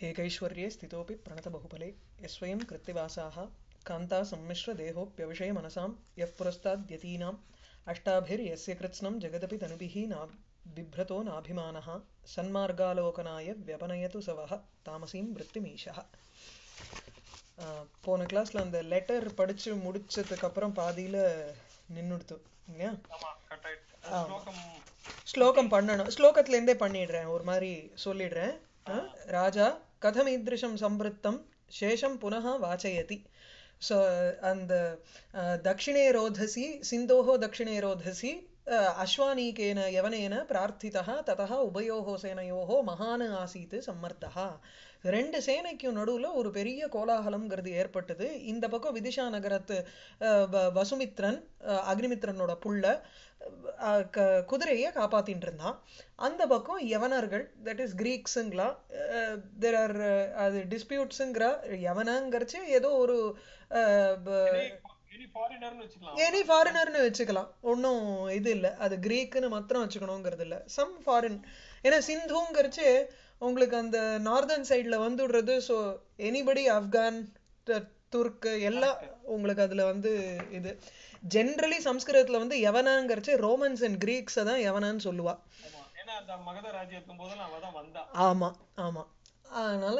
एकैश्वर्ये स्थितोऽपि प्रणतबहुफले यस्वयं कृत्तिवासाः कान्ता सम्मिश्रदेहोऽप्यविषय मनसां यः पुरस्ताद्यतीनाम् अष्टाभिर्यस्य कृत्स्नं जगदपि तनुभिः ना बिभ्रतो नाभिमानः सन्मार्गालोकनाय व्यपनयतु सवः तामसीं वृत्तिमीशः ஆஹ் போன கிளாஸ்ல அந்த லெட்டர் படிச்சு முடிச்சதுக்கு அப்புறம் பாதியில நின்னுடுத்து இல்லையா ஆமா கட் ஆயிடுச்சு ஆ. ஸ்லோகம் ஸ்லோகம் பண்ணணும் ஸ்லோகத்துல இருந்தே பண்ணிடுறேன் ஒரு மாதிரி சொல்லிடுறேன் ஆ? ராஜா कथम कथमीदृशं संवृत्तं, शेषं पुनः वाचयति। सो अन्द uh, दक्षिणे रोधसि, सिन्धोः दक्षिणे रोधसि uh, अश्वानीकेन, यवनेन प्रार्थितः, ततः उभयोः सेनयोः महान् आसीत् सम्मर्दः ரெண்டு சேனைக்கும் நடுவுல ஒரு பெரிய கோலாகலம்ங்கிறது ஏற்பட்டது. இந்த பக்கம் விதிஷா நகரத்து வசுமித்ரன் அக்னிமித்ரனோட புள்ள க- குதிரையை காப்பாத்தின்னு இருந்தான் அந்த பக்கம் யவனர்கள் தட் இஸ் கிரீக்ஸுங்களா தெர் ஆர் அது டிஸ்பியூட்ஸுங்கிற யவனங்கிறச்சு ஏதோ ஒரு எனி ஃபாரினர்னு வச்சுக்கலாம். ஒன்றும் இது இல்லை. அது கிரீக்குன்னு மாத்திரம் வச்சுக்கணுங்கிறது இல்லை. சம் ஃபாரின் ஏன்னா சிந்துங்கிறச்சு உங்களுக்கு அந்த நார்தர்ன் சைடில் வந்துடுறது ஸோ எனிபடி ஆப்கான் துர்க்கு எல்லாம் உங்களுக்கு அதில் வந்து இது. ஜென்ரலி சம்ஸ்கிருதத்தில் வந்து யவனாங்கிறச்சு ரோமன்ஸ் அண்ட் கிரீக்ஸை தான் யவனான்னு சொல்லுவா. ஆமா. ஏன்னா அதனால் அதனால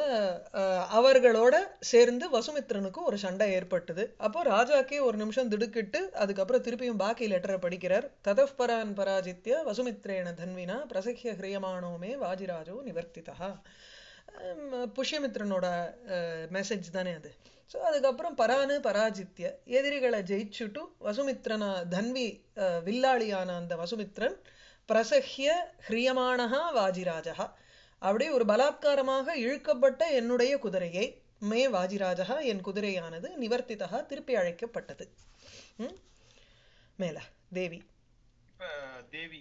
அவர்களோட சேர்ந்து வசுமித்ரனுக்கு ஒரு சண்டை ஏற்பட்டது. அப்போ ராஜாக்கே ஒரு நிமிஷம் திடுக்கிட்டு அதுக்கப்புறம் திருப்பியும் பாக்கி லெட்டரை படிக்கிறார். ததப்பரான் பராஜித்ய வசுமித்ரேன தன்வினா பிரசக்கிய ஹிரியமானோமே வாஜிராஜோ நிவர்த்திதா. புஷ்யமித்ரனோட மெசேஜ் தானே அது. ஸோ அதுக்கப்புறம் பரானு பராஜித்ய எதிரிகளை ஜெயிச்சுட்டு வசுமித்ரனா தன்வி வில்லாளியான அந்த வசுமித்ரன் பிரசஹ்ய ஹிரியமானஹா வாஜிராஜா அப்படி ஒரு பலாத்காரமாக இழுக்கப்பட்ட என்னுடைய குதிரையை மே வாஜிராஜா என் குதிரையானது நிவர்த்திதா திருப்பி அழைக்கப்பட்டது? மேல தேவி. தேவி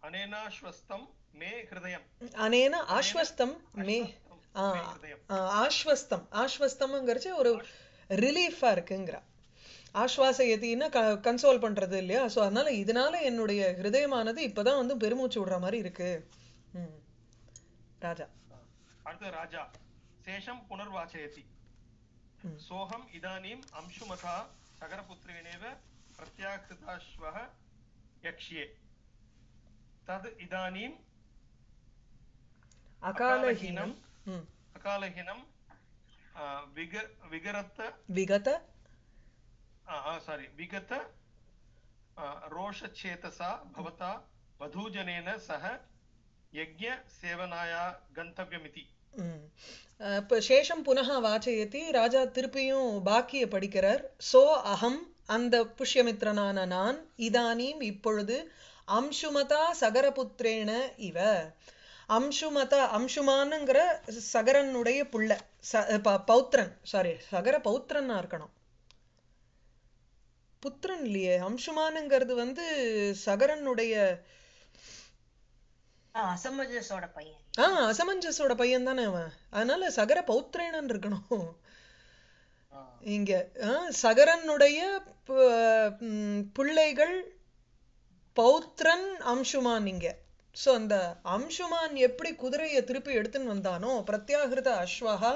அனேனாஸ்வஸ்தம் மே ஹிருதயம். அனேன ஆஸ்வஸ்தம் மே ஆஸ்வஸ்தம். ஆஸ்வஸ்தம்ங்கிறச்சு ஒரு ரிலீஃபா இருக்குங்கிறா. ஆஸ்வாசயத்தின்னா க கன்சோல் பண்றது இல்லையா? ஸோ அதனால இதனால என்னுடைய ஹிருதயமானது இப்பதான் வந்து பெருமூச்சு விடுற மாதிரி இருக்கு. ம். ராஜா அடுத்து ராஜா சேஷம் புனர்வாச்சயதி ம். சோகம் இதானீம் அம்சுமதா சகரபுத்திரேணேவ பிரத்யாகிருதாஸ்வः யக்ஷ்யே தத் இதானீம் அகாலஹீனம் ம். அகாலஹீனம் அஹ், விக விகரத்த விகத சாரி விகத அஹ், ரோஷச்சேதசா பவதா வதூஜனேன यज्ञ सेवनाया गन्तव्यमिति சேஷம் புனः வாச்சயத்தி ராஜா திருப்பியும் பாக்கிய படிக்கிறார். சோ அகம் அந்த புஷ்யமித்ரனான நான் இதானீம் இப்பொழுது அம்சுமதா சகரபுத்திரேன இவ. அம்சுமத அம்சுமானுங்கிற சகரனுடைய புள்ள ச- ப- பௌத்திரன் சாரி சகர பௌத்திரனா இருக்கணும். புத்திரன் இல்லையே அம்சுமானுங்கிறது வந்து சகரனுடைய அசமஞ்சஸோட பையன். ஆ அசமஞ்சஸோட பையன் தானே அவன். அதனால சகர பௌத்திரேனன் இருக்கணும். இங்க சகரனுடைய பிள்ளைகள் பௌத்ரன் அம்சுமான் இங்க. சோ அந்த அம்சுமான் எப்படி குதிரையை திருப்பி எடுத்துன்னு வந்தானோ பிரத்யாகிருத அஸ்வகா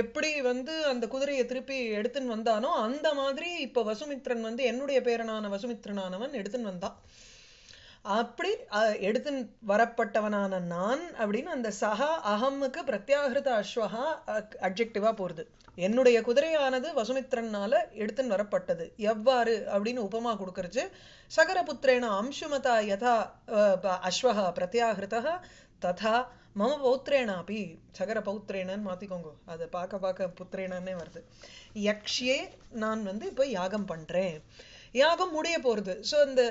எப்படி வந்து அந்த குதிரையை திருப்பி எடுத்துன்னு வந்தானோ அந்த மாதிரி இப்ப வசுமித்ரன் வந்து என்னுடைய பேரனான வசுமித்ரனானவன் எடுத்துன்னு வந்தான். அப்படி அஹ், வரப்பட்டவனான நான் அப்படின்னு அந்த சஹா அகமுக்கு பிரத்யாகிருத அஸ்வகா அப்ஜெக்டிவா போறது. என்னுடைய குதிரையானது வசுமித்ரனால எடுத்துன்னு வரப்பட்டது. எவ்வாறு அப்படின்னு உபமா கொடுக்கறது சகரபுத்திரேன அம்சுமதா யதா அஹ், ப- அஸ்வகா பிரத்யாகிருதா ததா மம பௌத்திரேனாபி. சகர பௌத்திரேனன்னு மாத்திக்கோங்க. அதை பார்க்க பார்க்க புத்திரேனன்னே வருது. யக்ஷியே நான் வந்து இப்போ யாகம் பண்றேன். யாகம் முடிய போகிறது ஸோ அந்த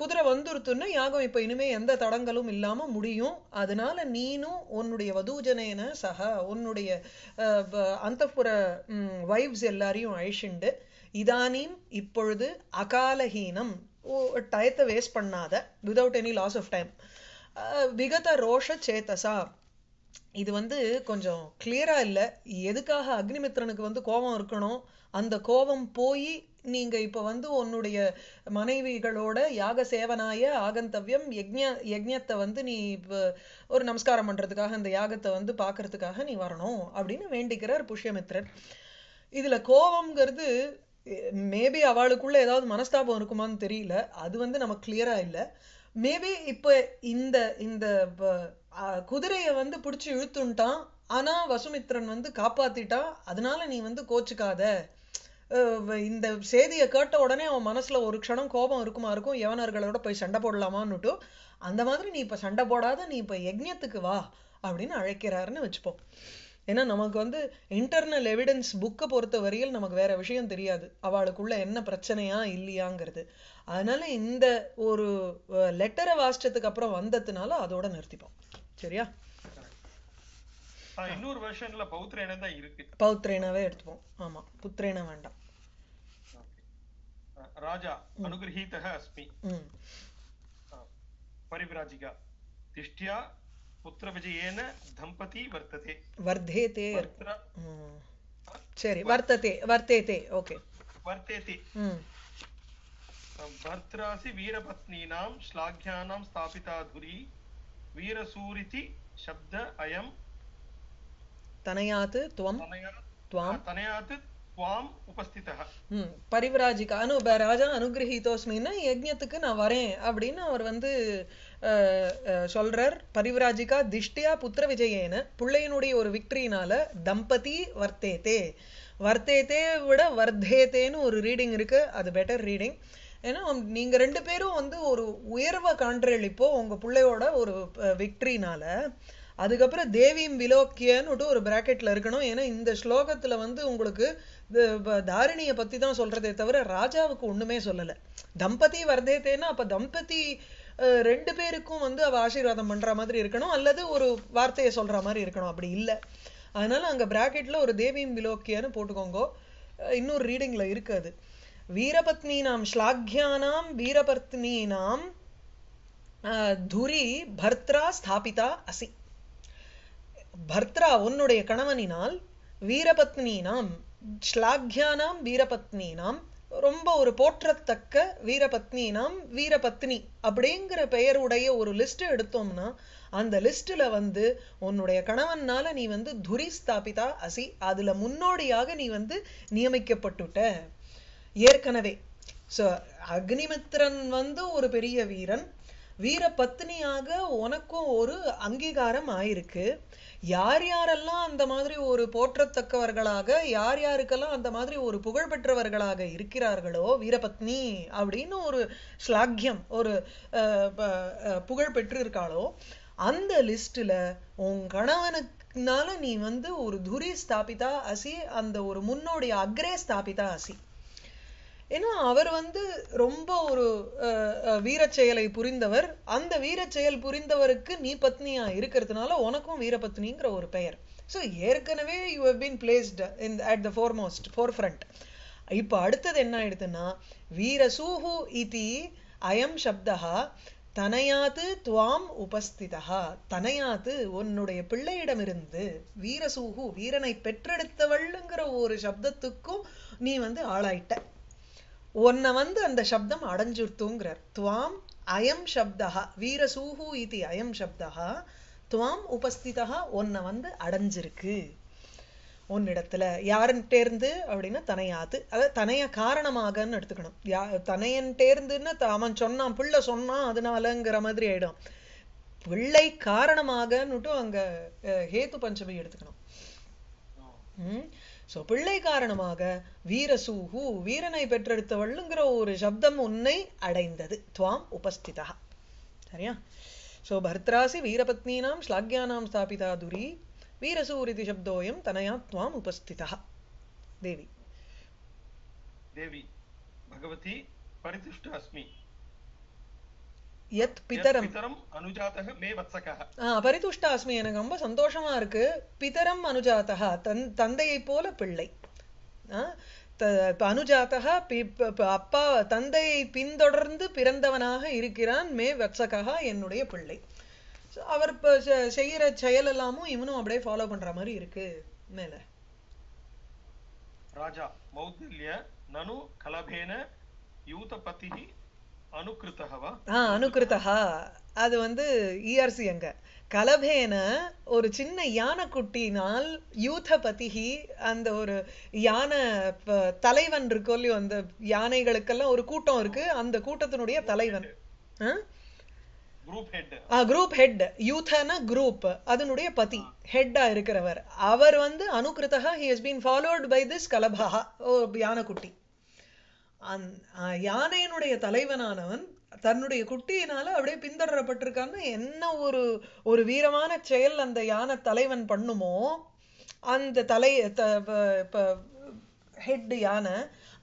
குதிரை வந்துருத்துன்னா யாகம் இப்போ இனிமே எந்த தடங்களும் இல்லாமல் முடியும். அதனால நீனும் உன்னுடைய வதூஜனேன சக உன்னுடைய அந்தப்புற வைஃப்ஸ் எல்லாரையும் அழிச்சுண்டு இதானீம் இப்பொழுது அகாலஹீனம். ஓ டயத்தை வேஸ்ட் பண்ணாத without any loss of time விகத ரோஷ சேதசா இது வந்து கொஞ்சம் கிளியரா இல்லை. எதுக்காக அக்னிமித்ரனுக்கு வந்து கோபம் இருக்கணும்? அந்த கோபம் போய் நீங்க இப்ப வந்து உன்னுடைய மனைவிகளோட யாக சேவனாய ஆகந்தவ்யம் யஜ்ஞ யஜ்ஞத்தை வந்து நீ இப்ப ஒரு நமஸ்காரம் பண்றதுக்காக அந்த யாகத்தை வந்து பார்க்கறதுக்காக நீ வரணும் அப்படின்னு வேண்டிக்கிறார் புஷ்யமித்ரன் இதுல கோபம்ங்கிறது மேபி அவளுக்குள்ள ஏதாவது மனஸ்தாபம் இருக்குமான்னு தெரியல. அது வந்து நமக்கு கிளியரா இல்லை. மேபி இப்ப இந்த இந்த குதிரையை வந்து பிடிச்சி இழுத்துட்டான் ஆனா வசுமித்ரன் வந்து காப்பாத்திட்டான். அதனால நீ வந்து கோச்சுக்காத. இந்த செய்தியை கேட்ட உடனே அவன் மனசுல ஒரு க்ஷணம் கோபம் இருக்குமா இருக்கும்? யவனர்களோட போய் சண்டை போடலாமான்னுட்டு அந்த மாதிரி நீ இப்ப சண்டை போடாத நீ இப்ப யஜ்ஞத்துக்கு வா அப்படின்னு அழைக்கிறாருன்னு வச்சுப்போம். ஏன்னா நமக்கு வந்து இன்டர்னல் எவிடன்ஸ் புக்கை பொறுத்த வரையில் நமக்கு வேற விஷயம் தெரியாது. அவளுக்குள்ள என்ன பிரச்சனையா இல்லையாங்கிறது. அதனால இந்த ஒரு லெட்டரை வாசிச்சதுக்கு அப்புறம் வந்ததுனால அதோட நிறுத்திப்போம். சரியா? இன்னொரு வெர்ஷன்ல பௌத்திரேன தான் இருக்கு. பௌத்ரேனாவே எடுத்துப்போம். ஆமா புத்திரேன வேண்டாம். राजा अनुगृहीतः अस्मि परिव्राजिका तिष्ठ्या पुत्रविजयेन दम्पती वर्तते वर्धेते ಸರಿ ವರ್ತತೆ ವರ್ತೇತೆ ಓಕೆ ವರ್ತೇತಿ ಭರ್ತ್ರಾಸಿ ವೀರಪತ್ನೀನಾಂ ಶ್ಲಾಘ್ಯಾನಾಂ ಸ್ಥಾಪಿತಾ ಧುರಿ ವೀರಸೂರಿತಿ ಶಬ್ದ ಅಯಂ ತನಯಾತ್ ತ್ವಂ ತನಯಾತ್ தனயாத்து துவம் तनया துவாம் तनयात् त्वाम् उपस्थितः ம் பரிவிராஜிகா அனு ப- ராஜா அனுகிரகீதோஸ்மின்னா யஜ்ஞத்துக்கு நான் வரேன் அப்படின்னு அவர் வந்து அஹ், அஹ், சொல்றார் பரிவிராஜிகா திஷ்டியா புத்திர விஜயேன பிள்ளையினுடைய ஒரு விக்டரினால தம்பதி வர்த்தேதே வர்த்தேதே விட வர்த்தேதேன்னு ஒரு ரீடிங் இருக்கு அது பெட்டர் ரீடிங் ஏன்னா நீங்க ரெண்டு பேரும் வந்து ஒரு உயர்வை காண்றீள் இப்போ உங்க பிள்ளையோட ஒரு விக்டரினால அதுக்கப்புறம் தேவியும் விலோக்கியன்னுட்டு ஒரு பிராக்கெட்ல இருக்கணும் ஏன்னா இந்த ஸ்லோகத்துல வந்து உங்களுக்கு இது ப- தாரிணியை பத்தி தான் சொல்றதே தவிர ராஜாவுக்கு ஒண்ணுமே சொல்லல. தம்பதி வர்தேத்தேன்னா அப்ப தம்பதி ரெண்டு பேருக்கும் வந்து அவ ஆசீர்வாதம் பண்ற மாதிரி இருக்கணும். அல்லது ஒரு வார்த்தையை சொல்ற மாதிரி இருக்கணும். அப்படி இல்லை. அதனால அங்க பிராக்கெட்ல ஒரு தேவியும் விலோக்கியன்னு போட்டுக்கோங்க. இன்னொரு ரீடிங்ல இருக்கு அது. வீரபத்னீனாம் ஸ்லாக்யானாம் வீரபத்னீனாம் அஹ், துரி பர்த்ரா ஸ்தாபிதா அசி. பர்த்ரா உன்னுடைய கணவனினால் வீரபத்னி நாம் ஸ்லாக்யானாம் வீரபத்னினாம். ரொம்ப ஒரு போற்றத்தக்க வீரபத்னினாம். வீரபத்னி அப்படிங்கிற பெயருடைய ஒரு லிஸ்ட் எடுத்தோம்னா அந்த லிஸ்ட்ல வந்து உன்னுடைய கணவன்னால நீ வந்து துரி ஸ்தாபிதா அசி அதுல முன்னோடியாக நீ வந்து நியமிக்கப்பட்டுட்ட. ஏற்கனவே. சோ அக்னிமித்ரன் வந்து ஒரு பெரிய வீரன். வீர பத்னியாக உனக்கும் ஒரு அங்கீகாரம் ஆயிருக்கு. யார் யாரெல்லாம் அந்த மாதிரி ஒரு போற்றத்தக்கவர்களாக யார் யாருக்கெல்லாம் அந்த மாதிரி ஒரு புகழ்பெற்றவர்களாக இருக்கிறார்களோ வீரபத்னி அப்படின்னு ஒரு ஸ்லாக்கியம் ஒரு அஹ், புகழ் பெற்று இருக்காளோ அந்த லிஸ்ட்ல உன் கணவனுக்குனால நீ வந்து ஒரு துரி ஸ்தாபிதா அசி அந்த ஒரு முன்னோடைய அக்ரே ஸ்தாபிதா அசி. ஏன்னா அவர் வந்து ரொம்ப ஒரு வீரச் செயலை புரிந்தவர். அந்த வீரச் செயல் புரிந்தவருக்கு நீ பத்னியா இருக்கிறதுனால உனக்கும் வீரபத்னிங்கிற ஒரு பெயர். ஸோ ஏற்கனவே you have been placed in at the foremost forefront இப்போ அடுத்தது என்ன ஆயிடுதுன்னா வீரசூஹு இதி அயம் சப்தா தனையாத்து துவாம் உபஸ்திதா தனையாத்து உன்னுடைய பிள்ளையிடமிருந்து வீரசூகு வீரனை பெற்றெடுத்தவள்ங்கிற ஒரு சப்தத்துக்கும் நீ வந்து ஆளாயிட்ட. உன்னை வந்து அந்த சப்தம் அடைஞ்சுர்த்துங்கிறார். துவாம் அயம் சப்தா வீரசூஹு இது அயம் சப்தா துவாம் உபஸ்திதா உன்னை வந்து அடைஞ்சிருக்கு. உன்னிடத்துல யாருன்ட்டேர்ந்து அப்படின்னா தனையாது அதாவது தனைய காரணமாகன்னு எடுத்துக்கணும். யா தனையன்ட்டேர்ந்துன்னா அவன் சொன்னான் பிள்ளை சொன்னான் அதனாலங்கிற மாதிரி ஆயிடும். பிள்ளை காரணமாகன்னுட்டும் அங்க ஹேத்து பஞ்சமி எடுத்துக்கணும். ஸோ பிள்ளை காரணமாக வீரசூஹு வீரனை பெற்றெடுத்தவள்ளுங்கிற ஒரு சப்தம் உன்னை அடைந்தது. துவாம் உபஸ்திதா. சரியா? ஸோ பர்த்ராசி வீரபத்னீனாம் ஸ்லாக்யானாம் ஸ்தாபிதா துரி வீரசூரிதி சப்தோயம் தனயா துவாம் உபஸ்திதா. தேவி. தேவி பகவதி பரிதுஷ்ட எத் பிதரம். அனுஜாதக மே வத்சகா. பரிதுஷ்டா அஸ்மி எனக்கு ரொம்ப சந்தோஷமா இருக்கு. பிதரம் அனுஜாதகா தன் தந்தையை போல பிள்ளை. அனுஜாத்தகா அப்பா தந்தையை பின்தொடர்ந்து பிறந்தவனாக இருக்கிறான் மே வத்சகா என்னுடைய பிள்ளை. அவர் செய்யற செயல் எல்லாமும் இவனும் அப்படியே ஃபாலோ பண்ற மாதிரி இருக்கு. மேல. ராஜா மௌத்தில்ய நனு கலபேன யூதபதி ஆ அனுகிருத்தகா அது வந்து இஆர்சி அங்க. கலபேன ஒரு சின்ன யானைக்குட்டினால் யூதபதிகி அந்த ஒரு யானை தலைவன் இருக்கோ இல்லையோ அந்த யானைகளுக்கெல்லாம் ஒரு கூட்டம் இருக்கு. அந்த கூட்டத்தினுடைய தலைவன். குரூப் ஹெட் யூத்தன குரூப் அதனுடைய பதி. ஹெட்டா இருக்கிறவர். அவர் வந்து அனுகிருத்தகா he has been followed by this கலபஹா. கலபா யானைக்குட்டி. அந் யானையினுடைய தலைவனானவன் தன்னுடைய குட்டியினால அப்படியே பின்தொடரப்பட்டிருக்கான்னு என்ன ஒரு ஒரு வீரமான செயல் அந்த யானை தலைவன் பண்ணுமோ அந்த தலை ஹெட் யானை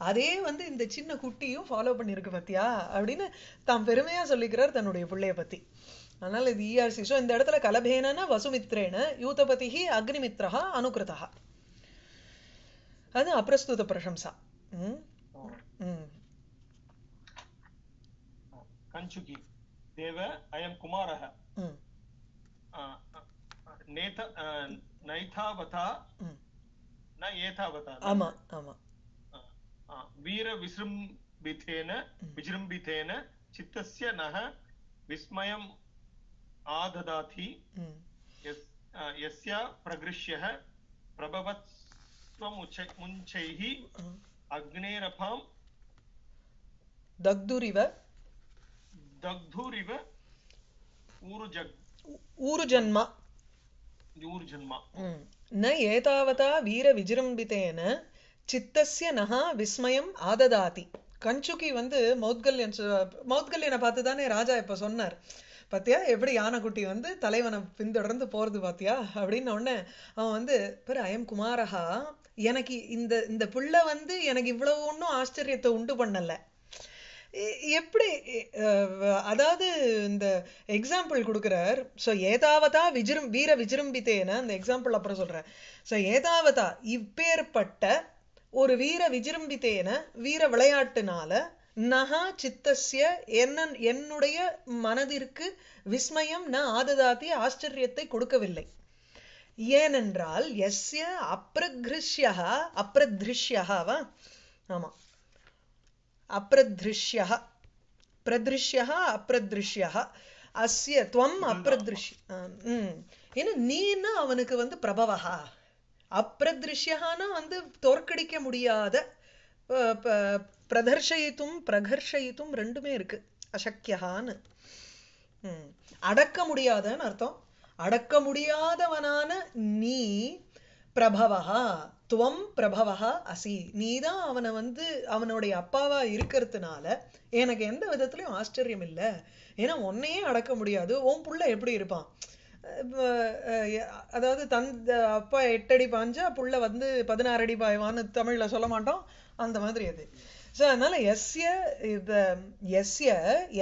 அதே வந்து இந்த சின்ன குட்டியும் ஃபாலோ பண்ணியிருக்கு பத்தியா? அப்படின்னு தாம் பெருமையா சொல்லிக்கிறார் தன்னுடைய பிள்ளைய பத்தி. அதனால இது இஆர்சி ஸோ இந்த இடத்துல கலபேனன வசுமித்ரேன யூதபதிஹி அக்னிமித்ரஹா அனுகிருதா அது அப்பிரஸ்துத பிரசம்சா. ம்? कञ्चुकि देव अयं कुमारः नैथावता न एतावता आमा आमा वीरविसृम्बितेन विजृम्बितेन चित्तस्य नः विस्मयम् आददाति यस्य प्रगृह्यः प्रभवत्वमुच्चैः अग्नेरभां दग्धुरिव दग्धुरिव ऊरुजग् ऊरुजन्म ऊर्जन्म न एतावता வீரவிஜிரம்பித்தேன சித்தஸ்ய நகா விஸ்மயம் ஆததாதி. கஞ்சுக்கி வந்து மௌத்கல்யன் மௌத்கல்யனை பார்த்து தானே ராஜா இப்போ சொன்னார். பார்த்தியா எப்படி யானைக்குட்டி வந்து தலைவனை பின்தொடர்ந்து போறது பாத்தியா? அப்படின்னு உடனே அவன் வந்து பெரு ஐயம் குமாரஹா எனக்கு இந்த இந்த பிள்ளை வந்து எனக்கு இவ்வளவு ஒன்றும் ஆச்சரியத்தை உண்டு பண்ணல. எப்படி அதாவது இந்த எக்ஸாம்பிள் கொடுக்குறார். ஸோ ஏதாவதா விஜிரும் வீர விஜிரும்பித்தேன்னு அந்த எக்ஸாம்பிள் அப்புறம் சொல்றேன். ஸோ ஏதாவதா இப்பேற்பட்ட ஒரு வீர விஜிரும்பித்தேன வீர விளையாட்டுனால நகா சித்தஸ்ய என்ன என்னுடைய மனதிற்கு விஸ்மயம் ந ஆததாத்தி ஆச்சரியத்தை கொடுக்கவில்லை. ஏனென்றால் எஸ்ய அப்பிரகிருஷ்யா அப்பிரதிருஷ்யவா ஆமா. அப்பிரதிருஷ்யः பிரதிருஷ்யः அப்பிரதிருஷ்யः அஸ்ய துவம் அப்பிரதிருஷ்ய ஏன்னா நீன்னா அவனுக்கு வந்து பிரபவஹா. அப்பிரதிருஷ்யஹானா வந்து தோற்கடிக்க முடியாத பிரதர்ஷயித்தும் பிரகர்ஷயித்தும் ரெண்டுமே இருக்கு. அசக்கியஹான்னு ம். அடக்க முடியாதன்னு அர்த்தம். அடக்க முடியாதவனான நீ பிரபவஹா துவம் பிரபவஹா அசி. நீதான் அவனை வந்து அவனுடைய அப்பாவா இருக்கிறதுனால எனக்கு எந்த விதத்துலயும் ஆச்சரியம் இல்ல. ஏன்னா உன்னையே அடக்க முடியாது. உன் புள்ள எப்படி இருப்பான்? அதாவது தன் அப்பா எட்டடி பாஞ்சா புள்ள வந்து பதினாறு அடி பாய்வான்னு தமிழ்ல சொல்ல மாட்டோம். அந்த மாதிரி அது. சோ அதனால எஸ்ய இத எஸ்ய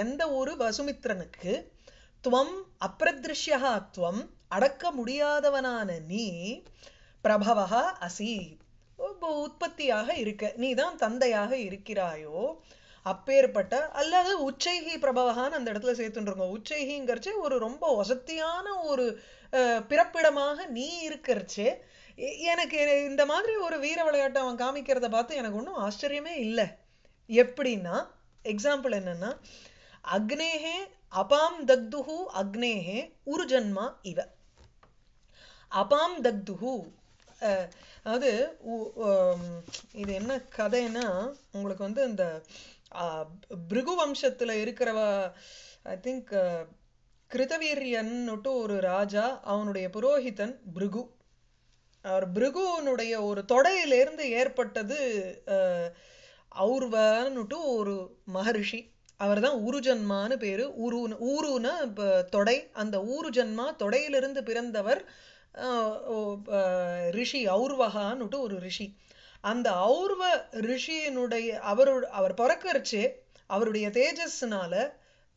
எந்த ஒரு வசுமித்ரனுக்கு துவம் அப்பிரதிருஷ்யா துவம் அடக்க முடியாதவனான நீ பிரபவா அசி உற்பத்தியாக இருக்க. நீதான் தந்தையாக இருக்கிறாயோ? அப்பேற்பட்ட அல்லது உச்சைகி பிரபவகான்னு அந்த இடத்துல சேர்த்துருங்க உச்சைகிங்கிறச்சு ஒரு ரொம்ப வசத்தியான ஒரு பிறப்பிடமாக நீ இருக்கிறச்சு எனக்கு இந்த மாதிரி ஒரு வீர விளையாட்டை அவன் காமிக்கிறத பார்த்து எனக்கு ஒன்றும் ஆச்சரியமே இல்லை. எப்படின்னா எக்ஸாம்பிள் என்னன்னா அக்னேஹே அபாம் தக்துஹு அக்னேஹே உருஜன்மா இவ. அபாம் தக்துஹு அதாவது உ- இது என்ன கதைன்னா உங்களுக்கு வந்து இந்த பிருகு வம்சத்துல இருக்கிறவ ஐ திங்க் கிருதவீரியன்னுட்டு ஒரு ராஜா அவனுடைய புரோஹிதன் பிருகு. அவர் பிருகுனுடைய ஒரு தொடையிலிருந்து ஏற்பட்டது அவுர்வன்னுட்டு ஒரு மகரிஷி. அவர்தான் உருஜன்மான்னு பேரு. உரு ஊருன்னா இப்போ தொடை அந்த ஊருஜன்மா தொடையிலிருந்து பிறந்தவர் அஹ், ஓ, அஹ், ரிஷி ஔர்வகான்னுட்டு ஒரு ரிஷி. அந்த ஔர்வ ரிஷியினுடைய அவரு அவர் பிறக்கரிச்சு அவருடைய தேஜஸ்னால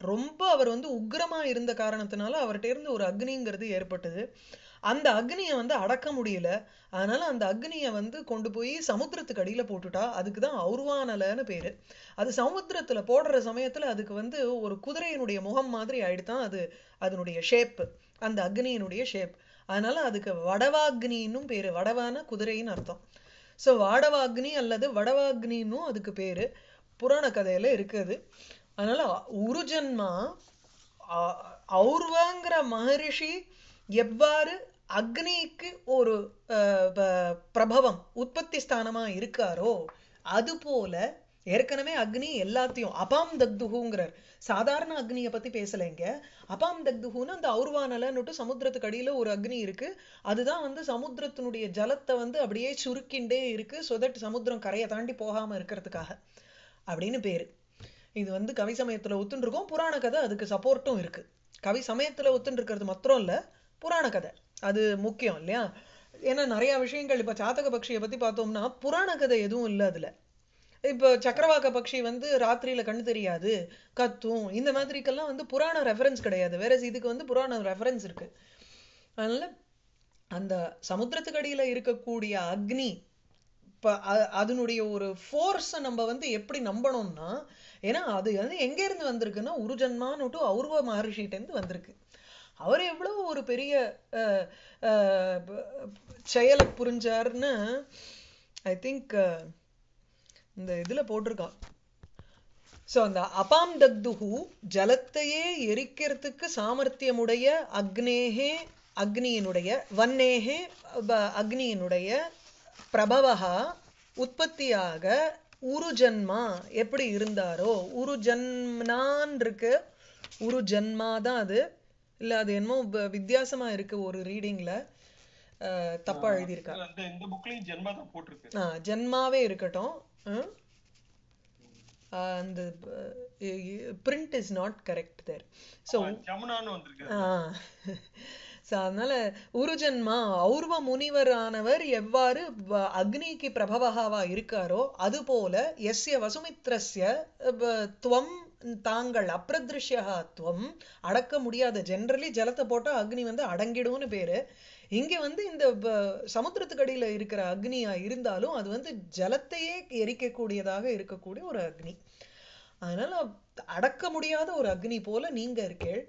ரொம்ப அவர் வந்து உக்கிரமா இருந்த காரணத்தினால அவர்கிட்ட இருந்து ஒரு அக்னிங்கிறது ஏற்பட்டது. அந்த அக்னியை வந்து அடக்க முடியல. அதனால அந்த அக்னியை வந்து கொண்டு போய் சமுத்திரத்துக்கு அடியில் போட்டுட்டா அதுக்கு தான் ஔர்வானலன்னு பேர். அது சமுத்திரத்தில் போடுற சமயத்தில் அதுக்கு வந்து ஒரு குதிரையினுடைய முகம் மாதிரி ஆயிடுதான் அது அதனுடைய ஷேப் அந்த அக்னியினுடைய ஷேப் அதனால அதுக்கு வடவாக்னின்னும் பேர். வடவான குதிரைன்னு அர்த்தம். ஸோ வாடவாக்னி அல்லது வடவாக்னின்னும் அதுக்கு பேர். புராண கதையில் இருக்குது. அதனால உருஜன்மா அ- ஔர்வங்கிற மகரிஷி எவ்வாறு அக்னிக்கு ஒரு ப- பிரபவம் உற்பத்தி ஸ்தானமா இருக்காரோ அது போல ஏற்கனவே அக்னி எல்லாத்தையும் அபாம் தக்துகுங்கிறார் சாதாரண அக்னியை பத்தி பேசலைங்க அபாம் தக்துகுன்னு அந்த அவுர்வானலன்னுட்டு சமுத்திரத்துக்கு அடியில ஒரு அக்னி இருக்கு. அதுதான் வந்து சமுத்திரத்தினுடைய ஜலத்தை வந்து அப்படியே சுருக்கிண்டே இருக்கு. So that சமுத்திரம் கரையை தாண்டி போகாம இருக்கிறதுக்காக. அப்படின்னு பேரு. இது வந்து கவி சமயத்துல ஒத்துன்னு இருக்கும் புராண கதை அதுக்கு சப்போர்ட்டும் இருக்கு. கவி சமயத்துல ஒத்துன்னு இருக்கிறது மாத்திரம் இல்லை. புராண கதை. அது முக்கியம் இல்லையா? ஏன்னா நிறைய விஷயங்கள் இப்ப சாத்தக பக்ஷியை பத்தி பார்த்தோம்னா புராண கதை எதுவும் இல்ல அதுல. இப்போ சக்கரவாக்க பக்ஷி வந்து ராத்திரியில கண்ணு தெரியாது கத்தும். இந்த மாதிரிக்கெல்லாம் வந்து புராண ரெஃபரன்ஸ் கிடையாது. வேற இதுக்கு வந்து புராண ரெஃபரன்ஸ் இருக்கு. அதனால அந்த சமுத்திரத்துக்கு அடியில இருக்கக்கூடிய அக்னி அ- அதனுடைய ஒரு ஃபோர்ஸை நம்ம வந்து எப்படி நம்பணும்னா ஏன்னா அது வந்து எங்க இருந்து வந்திருக்குன்னா உருஜன்மான்னு டு அவுர்வ மகர்ஷிகிட்டேருந்து வந்திருக்கு. அவர் எவ்வளோ ஒரு பெரிய செயலை புரிஞ்சாருன்னு ஐ திங்க் இந்த இதில் போட்டிருக்கான். ஸோ அந்த அபாம் தக்துஹு ஜலத்தையே எரிக்கிறதுக்கு சாமர்த்தியமுடைய அக்னேகே அக்னியினுடைய வன்னேகே ப- அக்னியினுடைய பிரபவா உற்பத்தியாக உருஜன்மா எப்படி இருந்தாரோ உருஜன்மான் இருக்கு. உருஜன்மா தான் அது. இல்ல அது என்னமோ வித்தியாசமா இருக்கு ஒரு ரீடிங்ல தப்பா எழுதியிருக்கா. இந்த புக்லயும் ஜென்மா தான் போட்டிருக்கு. ஆ ஜென்மாவே இருக்கட்டும். அந்த print is not correct there so ஜமுனான்னு வந்திருக்கு ஸோ அதனால உருஜன்மா ஔர்வ முனிவரானவர் எவ்வாறு அக்னிக்கு பிரபவகாவா இருக்காரோ அதுபோல எஸ்ய வசுமித்ரஸ்ய துவம் தாங்கள் அப்பிரதிருஷ்யா துவம் அடக்க முடியாத ஜென்ரலி ஜலத்தை போட்டா அக்னி வந்து அடங்கிடும்னு பேரு. இங்க வந்து இந்த சமுத்திரத்துக்கு அடியில இருக்கிற அக்னியா இருந்தாலும் அது வந்து ஜலத்தையே எரிக்கக்கூடியதாக இருக்கக்கூடிய ஒரு அக்னி. அதனால அடக்க முடியாத ஒரு அக்னி போல நீங்க இருக்கேள்.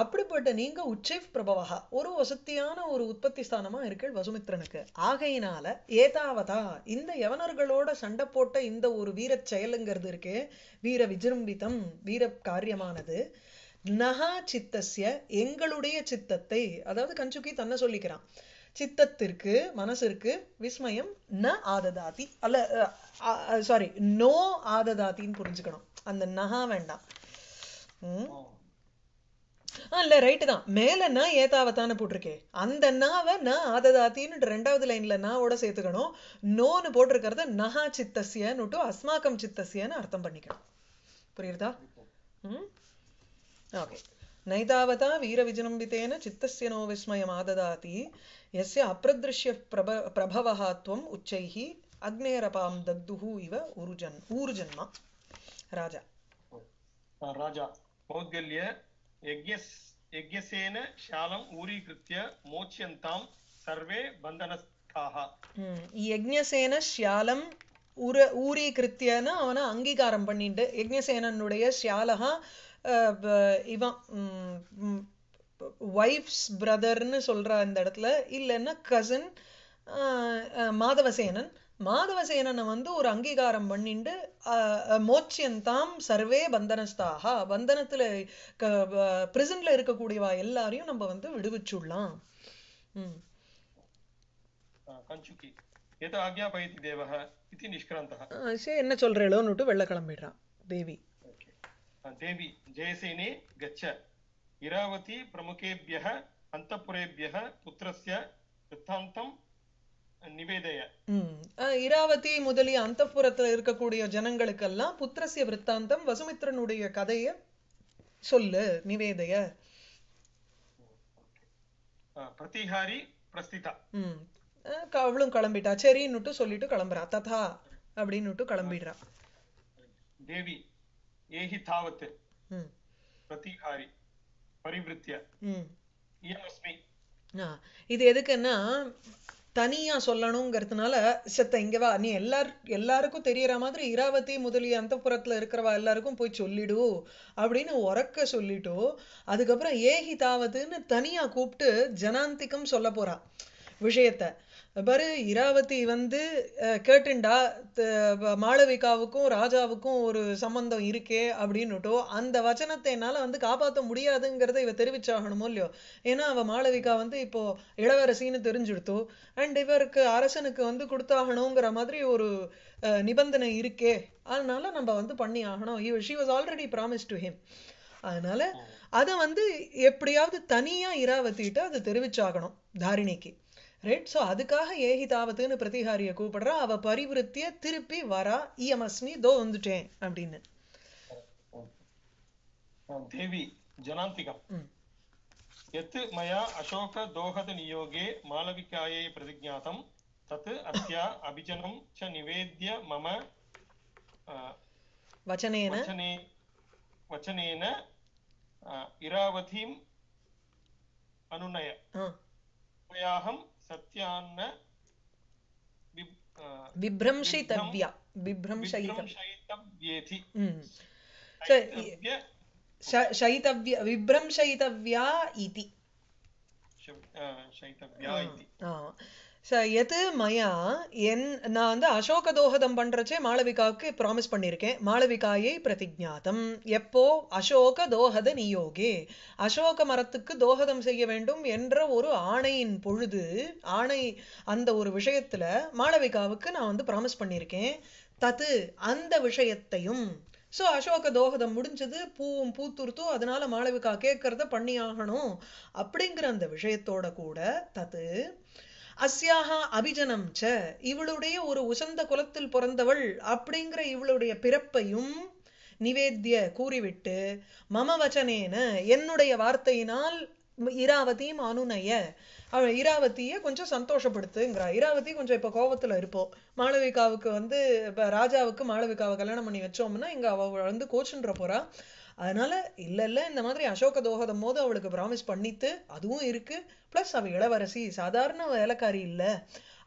அப்படிப்பட்ட நீங்க உச்சைவ் பிரபவகா ஒரு வசத்தியான ஒரு உற்பத்தி ஸ்தானமா இருக்கள் வசுமித்ரனுக்கு. ஆகையினால ஏதாவதா இந்த யவனர்களோட சண்டை போட்ட இந்த ஒரு வீர செயலுங்கிறது இருக்கு வீர விஜிரும்பிதம் வீர காரியமானது. நகா சித்தஸ்ய எங்களுடைய சித்தத்தை அதாவது கஞ்சுக்கி தன்னை சொல்லிக்கிறான். சித்தத்திற்கு மனசிற்கு விஸ்மயம் ந ஆததாதி அல்ல சாரி நோ ஆததாத்தின்னு புரிஞ்சுக்கணும். அந்த நகா வேண்டாம். உம் இல்லை ரைட்டு தான். மேலே நான் ஏத்தாவத்தானு போட்டிருக்கேன் அந்த நாவை நான் ஆததாத்தின்னு ரெண்டாவது லைனில் நாவோட சேர்த்துக்கணும். நோன்னு போட்டிருக்கிறத நகா சித்தசியன்னுட்டு அஸ்மாக்கம் சித்தசியன்னு அர்த்தம் பண்ணிக்கணும். புரியுதா? ஓகே. நைதாவதா வீரவிஜினம்பித்தேன சித்தசிய நோ விஸ்மயம் ஆததாதி. எஸ்ய அப்பிரதிருஷ்ய பிரப பிரபவஹாத்வம் உச்சைஹி அக்னேரபாம் தக்துஹு இவ உருஜன் ஊர்ஜன்மா. ராஜா. ராஜா. மௌத்கல்ய யஜ்யஸ் யஜ்யசேன ஷாலம் ஊரீகிருத்ய மோச்சியந்தாம் சர்வே பந்தனஸ்தாக ம், யஜ்ஞசேன ஷியாலம் ஊர ஊரீகிருத்தியன்னு அவனை அங்கீகாரம் பண்ணிட்டு யஜ்ஞசேனனுடைய ஷியாலகா அஹ், இவன் ஒய்ஃப்ஸ் பிரதர்னு சொல்ற அந்த இடத்துல இல்லைன்னா கசின் மாதவசேனன் மாதவசேனனை வந்து ஒரு அங்கீகாரம் பண்ணிண்டு மோட்சியந்தாம் சர்வே பந்தனஸ்தாக பந்தனத்துல பிரிசன்ல இருக்கக்கூடியவா எல்லாரையும் நம்ம வந்து விடுவிச்சுடலாம். சரி என்ன சொல்றேளோன்னுட்டு வெள்ள கிளம்பிடுறான் தேவி. தேவி ஜெயசேனே கச்ச. இராவதி பிரமுகேபியः அந்தப்புரேபியः புத்திரஸ்ய வித்தாந்தம் இராவதி முதலிய அந்தப்புறத்துல இருக்கக்கூடிய ஜனங்களுக்கெல்லாம் புத்திரசிய விற்த்தாந்தம் வசுமித்ரனுடைய கதைய சொல்லு நிவேதைய. பிரதிஹாரி பிரஸ்திதா. ம். அவளும் கிளம்பிட்டா. சரின்னுட்டு சொல்லிட்டு கிளம்புறா. ததா அப்படின்னுட்டு கிளம்பிடுறா. தேவி ஏஹி தாவத் பிரதிஹாரி பரிவிருத்திய. இது எதுக்குன்னா தனியா சொல்லணுங்கிறதுனால செத்த இங்க வா. நீ எல்லார் எல்லாருக்கும் தெரியற மாதிரி இராவதி முதலிய அந்தப்புறத்துல இருக்கிறவா எல்லாருக்கும் போய் சொல்லிடு அப்படின்னு உறக்க சொல்லிட்டு அதுக்கப்புறம் ஏஹி தாவதுன்னு தனியா கூப்பிட்டு ஜனாந்திக்கம் சொல்ல போறா விஷயத்த. பாரு இராவதி வந்து கேட்டுண்டா மாளவிகாவுக்கும் ராஜாவுக்கும் ஒரு சம்பந்தம் இருக்கே அப்படின்னுட்டோ அந்த வச்சனத்தை என்னால வந்து காப்பாற்ற முடியாதுங்கிறத இவ தெரிவிச்சாகணுமோ இல்லையோ? ஏன்னா அவ மாளவிகா வந்து இப்போ இளவரசின்னு தெரிஞ்சுடுத்தோ அண்ட் இவருக்கு அரசனுக்கு வந்து கொடுத்தாகணுங்கிற மாதிரி ஒரு நிபந்தனை இருக்கே. அதனால நம்ம வந்து பண்ணி ஆகணும். She was already promise to him அதனால அதை வந்து எப்படியாவது தனியா இராவத்திட்டு அதை தெரிவிச்சாகணும் தாரிணிக்கு. ரைட் ஸோ அதுக்காக ஏஹிதாவத்துன்னு பிரதிகாரிய கூப்பிடுறா அவ பரிவிருத்திய திருப்பி வரா இயமஸ்மி தோ வந்துட்டேன் அப்படின்னு देवी जनान्तिकम् ம். यत् मया अशोकदोहदनियोगे मालविकायै प्रतिज्ञातं तत् अस्या अभिजनं च निवेद्य मम अ, வச்சனேன वचने वचनेन अ, इरावतीम् अनुनय ஆ, मयाहं सत्यान्न बिभ्रंशितव्या बिभ्रंशयितव्येति। हम्म। शयितव्य विभ्रंशयितव्या इति। शयितव्या हाँ, इति। हाँ। ஆ எது மயா? என் நான் வந்து அசோக தோகதம் பண்றச்சே மாளவிகாவுக்கு ப்ராமிஸ் பண்ணியிருக்கேன் மாளவிகாயை பிரதிஜாதம். எப்போ? அசோக தோஹத நியோகே. அசோக மரத்துக்கு தோகதம் செய்ய வேண்டும் என்ற ஒரு ஆணையின் பொழுது ஆணை அந்த ஒரு விஷயத்துல மாளவிகாவுக்கு நான் வந்து ப்ராமிஸ் பண்ணியிருக்கேன் தது அந்த விஷயத்தையும். சோ அசோக தோகதம் முடிஞ்சது. பூவும் பூத்துருத்தோ அதனால மாளவிகா கேட்கறத பண்ணி ஆகணும் அப்படிங்கிற அந்த விஷயத்தோட கூட தது அஸ்யாகா அபிஜனம் ச. இவளுடைய ஒரு உசந்த குலத்தில் பிறந்தவள் அப்படிங்கிற இவளுடைய பிறப்பையும் நிவேத்திய கூறிவிட்டு மம வச்சனேன என்னுடைய வார்த்தையினால் இராவதியும் அனுநய. அவள் இராவதியை கொஞ்சம் சந்தோஷப்படுத்துங்கிறா. இராவதி கொஞ்சம் இப்ப கோவத்துல இருப்போம் மாளவிகாவுக்கு வந்து இப்ப ராஜாவுக்கு மாளவிகாவை கல்யாணம் பண்ணி வச்சோம்னா இங்க அவ வந்து கோச்சுன்ற போறா. அதனால இல்ல இல்ல இந்த மாதிரி அசோக தோகதம் போது அவளுக்கு ப்ராமிஸ் பண்ணித்து அதுவும் இருக்கு. பிளஸ் அவ இளவரசி சாதாரண வேலைக்காரி இல்ல.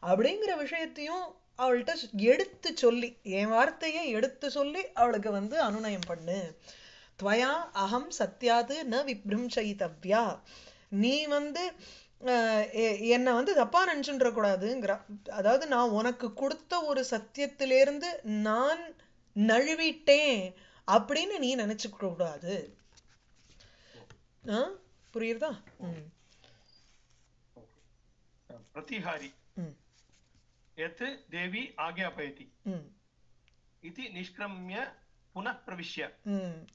அப்படிங்கிற விஷயத்தையும் அவள்கிட்ட எடுத்து சொல்லி என் வார்த்தையை எடுத்து சொல்லி அவளுக்கு வந்து அனுநயம் பண்ணு. துவயா அகம் சத்யாது ந விப்ரம்சயிதவ்யா. நீ வந்து அஹ், என்னை வந்து தப்பா நினச்சுன்ற கூடாதுங்கிறா அதாவது நான் உனக்கு கொடுத்த ஒரு சத்தியத்திலேருந்து நான் நழுவிட்டேன். அப்படின்னு நீ நினைச்சுக்க கூடாது. புரியுறதா பிரதிஹாரி. எத் தேவி ஆக்யாபயதி. இது நிஷ்கிரமிய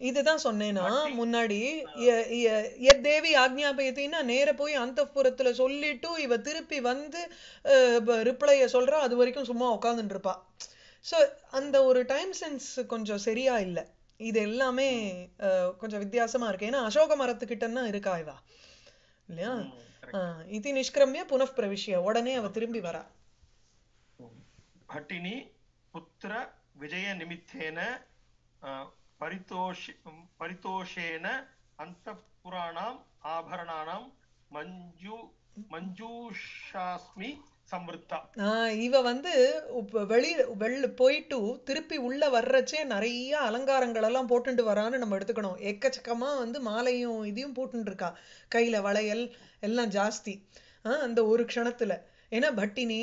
இதுதான் சொன்னேன்னா முன்னாடி தேவி ஆக்ஞாபயத்தின்னா நேர போய் அந்தப்புறத்துல சொல்லிட்டு இவ திருப்பி வந்து ரிப்ளைய சொல்றா. அது வரைக்கும் சும்மா உட்காந்துட்டு இருப்பா ஸோ அந்த ஒரு டைம் சென்ஸ் கொஞ்சம் சரியா இல்லை. இது எல்லாமே கொஞ்சம் வித்தியாசமா இருக்கு. ஏன்னா அசோக மரத்துக்கிட்டன்னா இருக்கா இதா இல்லையா? இது நிஷ்கிரமிய புனப்பிரவிஷ்ய உடனே அவ திரும்பி வர. பட்டினி புத்திர விஜய நிமித்தேன பரிதோஷி பரிதோஷேன அந்த புராணாம் ஆபரணானாம் மஞ்சு மஞ்சூஷாஸ்மி ஆஹ் இவ வந்து வெளியில வெளி போயிட்டு திருப்பி உள்ள வர்றச்சே நிறைய அலங்காரங்கள் எல்லாம் போட்டுட்டு வரான்னு நம்ம எடுத்துக்கணும். எக்கச்சக்கமா வந்து மாலையும் இதையும் போட்டுட்டு இருக்கா கையில வளையல் எல்லாம் ஜாஸ்தி. ஆஹ் அந்த ஒரு க்ஷணத்துல. ஏன்னா பட்டினி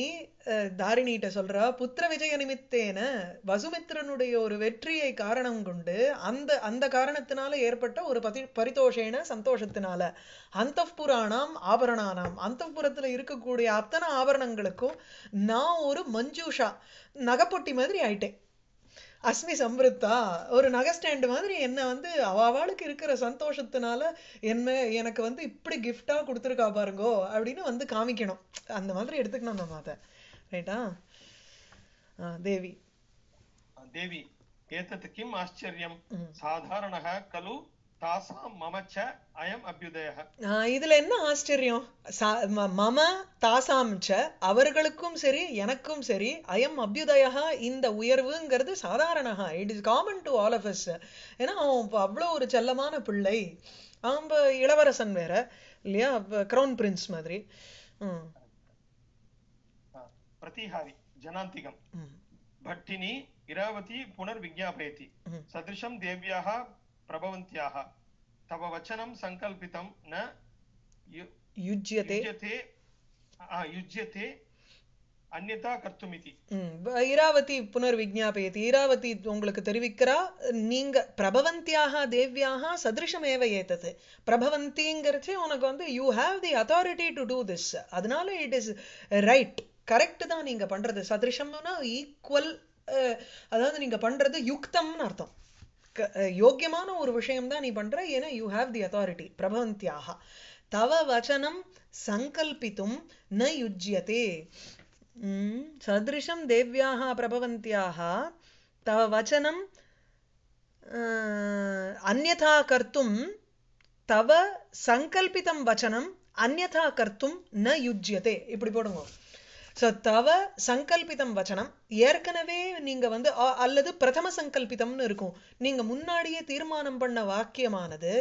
தாரிணிகிட்ட சொல்றா புத்திர விஜய நிமித்தேன வசுமித்திரனுடைய ஒரு வெற்றியை காரணம் கொண்டு அந்த அந்த காரணத்தினால ஏற்பட்ட ஒரு பதி பரிதோஷேன சந்தோஷத்தினால அந்தப்புராணாம் ஆபரணானாம். அந்தப்புறத்துல இருக்கக்கூடிய அத்தனை ஆபரணங்களுக்கும் நான் ஒரு மஞ்சூஷா நகைப்பொட்டி மாதிரி ஆயிட்டேன். அஸ்மி சம்ருத்தா ஒரு நகை ஸ்டாண்ட் மாதிரி என்ன வந்து அவாளுக்கு இருக்கிற சந்தோஷத்தினால என்ன எனக்கு வந்து இப்படி கிஃப்டா கொடுத்துருக்கா பாருங்கோ அப்படின்னு வந்து காமிக்கணும். அந்த மாதிரி எடுத்துக்கணும் நம்ம அதை. ரைட்டா தேவி देवी एतत् किम् आश्चर्यं ம். साधारणः खलु तासां मम च अयम् अभ्युदयः ஆஹ் இதுல என்ன ஆச்சரியம் சா- ம- மம தாசாம் ச அவர்களுக்கும் சரி எனக்கும் சரி அயம் அபியுதயா இந்த உயர்வுங்கிறது சாதாரணஹா it is common to all of us ஏன்னா அவன் இப்ப அவ்வளவு ஒரு செல்லமான பிள்ளை அவன் இப்ப இளவரசன் வேற இல்லையா கிரவுன் பிரின்ஸ் மாதிரி ம் प्रतिहारि जनान्तिकम् ம் भट्टिनी इरावती पुनर्विज्ञापयति ம் सदृशं देव्याः प्रभवन्त्याः तव वचनं सङ्कल्पितं न यु- யுஜ்யதே युज्यते आ, युज्यते अन्यथा कर्तुमिति ம், ப- ஈராவதி புனர்விஜாபயதி ஈராவதி உங்களுக்கு தெரிவிக்கிறா நீங்க பிரபவந்தியாக தேவ்யாக சதிருஷமேவ ஏத்தது பிரபவந்திங்கிறச்சு உனக்கு வந்து you have the authority to do this அதனால இட் இஸ் ரைட் கரெக்ட் தான் நீங்க பண்றது. சதிருஷம்னா ஈக்குவல் அதாவது நீங்க பண்றது யுக்தம்னு அர்த்தம். யோக்கியமான ஒரு விஷயம் தான் நீ பண்ற ஏன்னா யூ ஹாவ் தி அத்தாரிட்டி பிரபவந்தியாக. தவ வச்சனம் சங்கல்பித்தும் ந யுஜ்யதே. சதிருஷம் தேவியாக பிரபவந்தியாக தவ வச்சனம் அந்யதா கர்த்தும் தவ சங்கல்பிதம் வச்சனம் அந்யதா கர்த்தும் ந யுஜ்யதே. இப்படி போடுங்க. ஸோ தவ சங்கல்பிதம் வச்சனம். ஏற்கனவே நீங்கள் வந்து அல்லது பிரதம சங்கல்பிதம்னு இருக்கும். நீங்கள் முன்னாடியே தீர்மானம் பண்ண வாக்கியமானது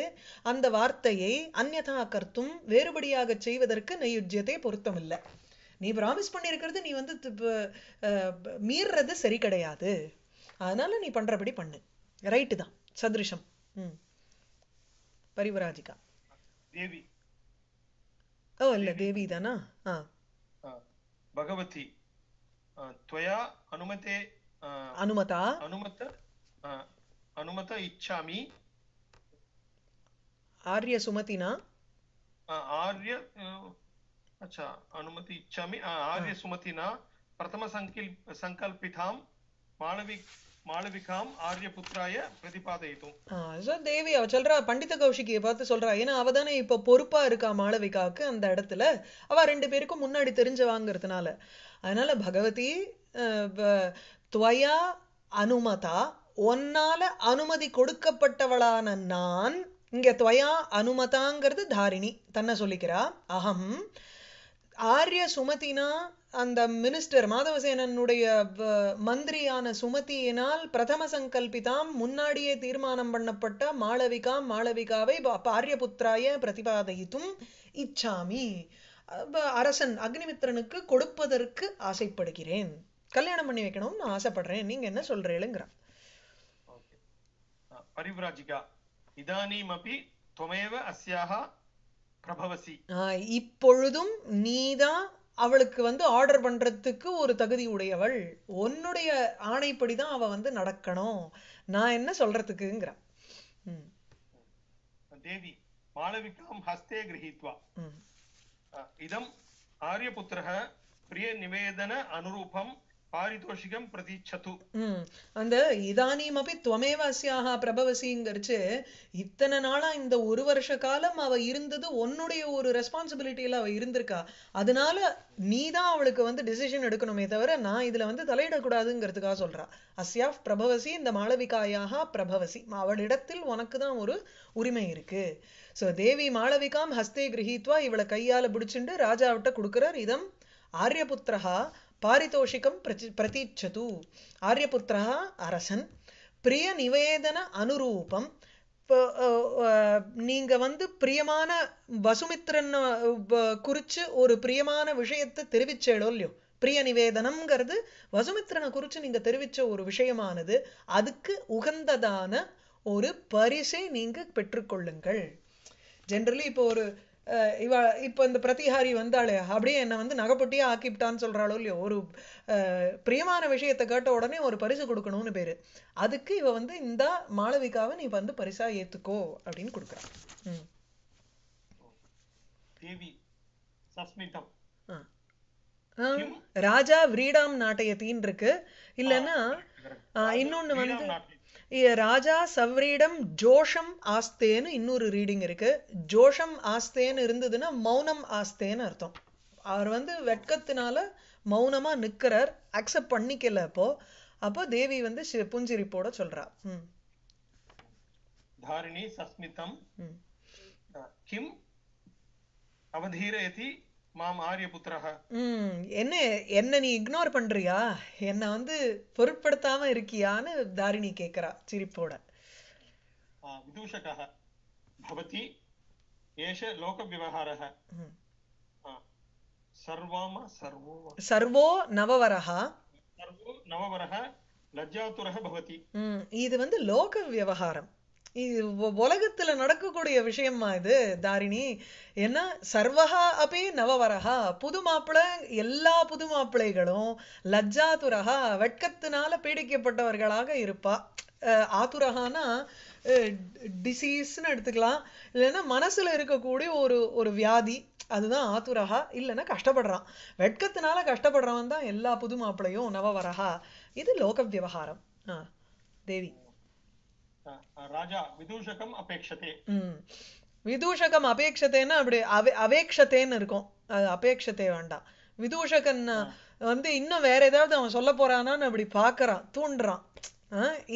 அந்த வார்த்தையை அந்நதா கர்த்தும் வேறுபடியாக செய்வதற்கு நெய்யுஜ்யத்தை பொருத்தமில்லை. நீ ப்ராமிஸ் பண்ணியிருக்கிறது நீ வந்து மீறுறது சரி கிடையாது. அதனால நீ பண்ணுறபடி பண்ணு. ரைட்டு தான். சதிருஷம். ம். பரிவராஜிகா. தேவி. ஓ இல்லை தேவி தானா? ஆ. भगवती त्वया अनुमते अनुमता? अनुमत अनुमत इच्छामि। आर्यसुमतिना? आर्य अच्छा अनुमति इच्छामि। आर्यसुमतिना प्रथमसङ्किल् सङ्कल्पितां मालविक மாளவிகாம் ஆரியபுத்திராய பிரதிபாதயித்தும் ஸோ தேவி அவ சொல்றா பண்டித கௌஷிகியை பார்த்து சொல்றா. ஏன்னா அவதானே இப்போ பொறுப்பா இருக்கா மாளவிகாக்கு அந்த இடத்துல. அவ ரெண்டு பேருக்கும் முன்னாடி தெரிஞ்சு வாங்கிறதுனால அதனால பகவதி துவயா அனுமதா ஒன்னால அனுமதி கொடுக்கப்பட்டவளான நான் இங்க துவயா அனுமதாங்கிறது தாரிணி தன்னை சொல்லிக்கிறா. அகம் ஆரிய சுமதினா அந்த மினிஸ்டர் மாதவசேனனுடைய மந்திரியான சுமதியினால் பிரதம சங்கல்பிதாம் முன்னாடியே தீர்மானம் பண்ணப்பட்ட மாளவிகாம் மாளவிகாவை பாரியபுத்திராய பிரதிபாதயித்தும் இச்சாமி. அரசன் அக்னிமித்ரனுக்கு கொடுப்பதற்கு ஆசைப்படுகிறேன். கல்யாணம் பண்ணி வைக்கணும்னு ஆசைப்படுறேன். நீங்க என்ன சொல்றீங்களா பரிவிராஜிகா. இதானீமபி துவமேவ அஸ்யாக பிரபவசி. இப்பொழுதும் நீதான் அவளுக்கு வந்து ஆர்டர் பண்ணுறதுக்கு ஒரு தகுதி உடையவள். உன்னுடைய ஆணைப்படி தான் அவள் வந்து நடக்கணும். நான் என்ன சொல்றதுக்குங்கிறான் தேவி மாளவிகாம் ஹஸ்தே கிரகித்வா. இதம் ஆரியபுத்திரக பிரிய நிவேதன அனுரூபம் பாரிதோஷிகம் பிரதீச்சது அந்த இதானீமபி துவமேவ அஸ்யாக பிரபவசிங்கிறச்சு இத்தனை நாளா இந்த ஒரு வருஷ காலம் அவ இருந்தது உன்னுடைய ஒரு ரெஸ்பான்சிபிலிட்டியில அவ இருந்திருக்கா. அதனால நீ தான் அவளுக்கு வந்து டிசிஷன் எடுக்கணுமே தவிர நான் இதுல வந்து தலையிடக்கூடாதுங்கிறதுக்காக சொல்றா. அஸ்யா பிரபவசி இந்த மாளவிகாயாக பிரபவசி. அவளிடத்தில் உனக்கு தான் ஒரு உரிமை இருக்கு. ஸோ தேவி மாளவிகாம் ஹஸ்தே கிரகித்வா இவளை கையால பிடிச்சிண்டு ராஜாவிட்ட கொடுக்கிறார். இதம் ஆரியபுத்திரஹா பாரிதோஷிகம் பிரதி பிரதீட்சது. ஆரியபுத்திரஹா அரசன் பிரிய நிவேதன அனுரூபம் அஹ், நீங்க வந்து பிரியமான வசுமித்திரன் குறிச்சு ஒரு பிரியமான விஷயத்தை தெரிவிச்சேடோ இல்லையோ? பிரிய நிவேதனம்ங்கிறது வசுமித்திரனை குறிச்சு நீங்க தெரிவிச்ச ஒரு விஷயமானது. அதுக்கு உகந்ததான ஒரு பரிசை நீங்க பெற்றுக்கொள்ளுங்கள். ஜென்ரலி இப்போ ஒரு இவா இப்போ இந்த பிரதிஹாரி வந்தாளே அப்படியே என்னை வந்து நகைப்பட்டியே ஆக்கிவிட்டான்னு சொல்கிறாளோ இல்லையோ ஒரு பிரியமான விஷயத்தை கேட்ட உடனே ஒரு பரிசு கொடுக்கணும்னு பேர். அதுக்கு இவ வந்து இந்த மாளவிகாவை நீ வந்து பரிசாக ஏற்றுக்கோ அப்படின்னு கொடுக்குறான் ம். ராஜா விரீடாம் நாட்டயத்தின் இருக்கு. இல்லைன்னா இன்னொன்னு வந்து ராஜா சவ்ரீடம் ஜோஷம் ஆஸ்தேன்னு இன்னொரு ரீடிங் இருக்கு. ஜோஷம் ஆஸ்தேன்னு இருந்ததுன்னா மௌனம் ஆஸ்தேன்னு அர்த்தம். அவர் வந்து வெட்கத்தினால மௌனமா நிக்கிறார். அக்செப்ட் பண்ணிக்கல அப்போ. அப்போ தேவி வந்து புஞ்சிரிப்போட சொல்றா. தாரிணி சஸ்மிதம். கிம் அவதீரயதி किम् अवधीरयति माम् आर्यपुत्रः ம் என்ன என்ன நீ இக்னோர் பண்றியா என்ன வந்து பொருட்படுத்தாம இருக்கியான்னு தாரிணி கேக்குறா சிரிப்போட आ, विदूषकः भवति एष लोकव्यवहारः ம். आ, सर्वाम सर्वो वा- சர்வோ நவவரஹா सर्वो नववरः लज्जातुरः भवति ம், இது வந்து லோக விவகாரம் இது உலகத்துல நடக்கக்கூடிய விஷயமா இது தாரிணி? ஏன்னா சர்வஹா அப்பே நவவரஹா புது மாப்பிள்ளை எல்லா புது மாப்பிள்ளைகளும் லஜ்ஜாதுரகா வெட்கத்தினால பீடிக்கப்பட்டவர்களாக இருப்பா. அஹ் ஆதுரஹானா டிசீஸ்னு எடுத்துக்கலாம். இல்லைன்னா மனசுல இருக்கக்கூடிய ஒரு ஒரு வியாதி அதுதான் ஆத்துரகா இல்லைன்னா கஷ்டப்படுறான். வெட்கத்தினால கஷ்டப்படுறவன் தான் எல்லா புது மாப்பிள்ளையும் நவவரஹா. இது லோக விவகாரம் ஆ தேவி. ராஜா விதூஷகம் அபேட்சதே விதூஷகம் அபேட்சத்தேன்னா அப்படி அவே அவேக்ஷத்தேன்னு இருக்கும். அது அபேட்சத்தே வேண்டாம். விதூஷகன் வந்து இன்னும் வேற ஏதாவது அவன் சொல்ல போறானான்னு அப்படி பார்க்கறான் தூண்டுறான்.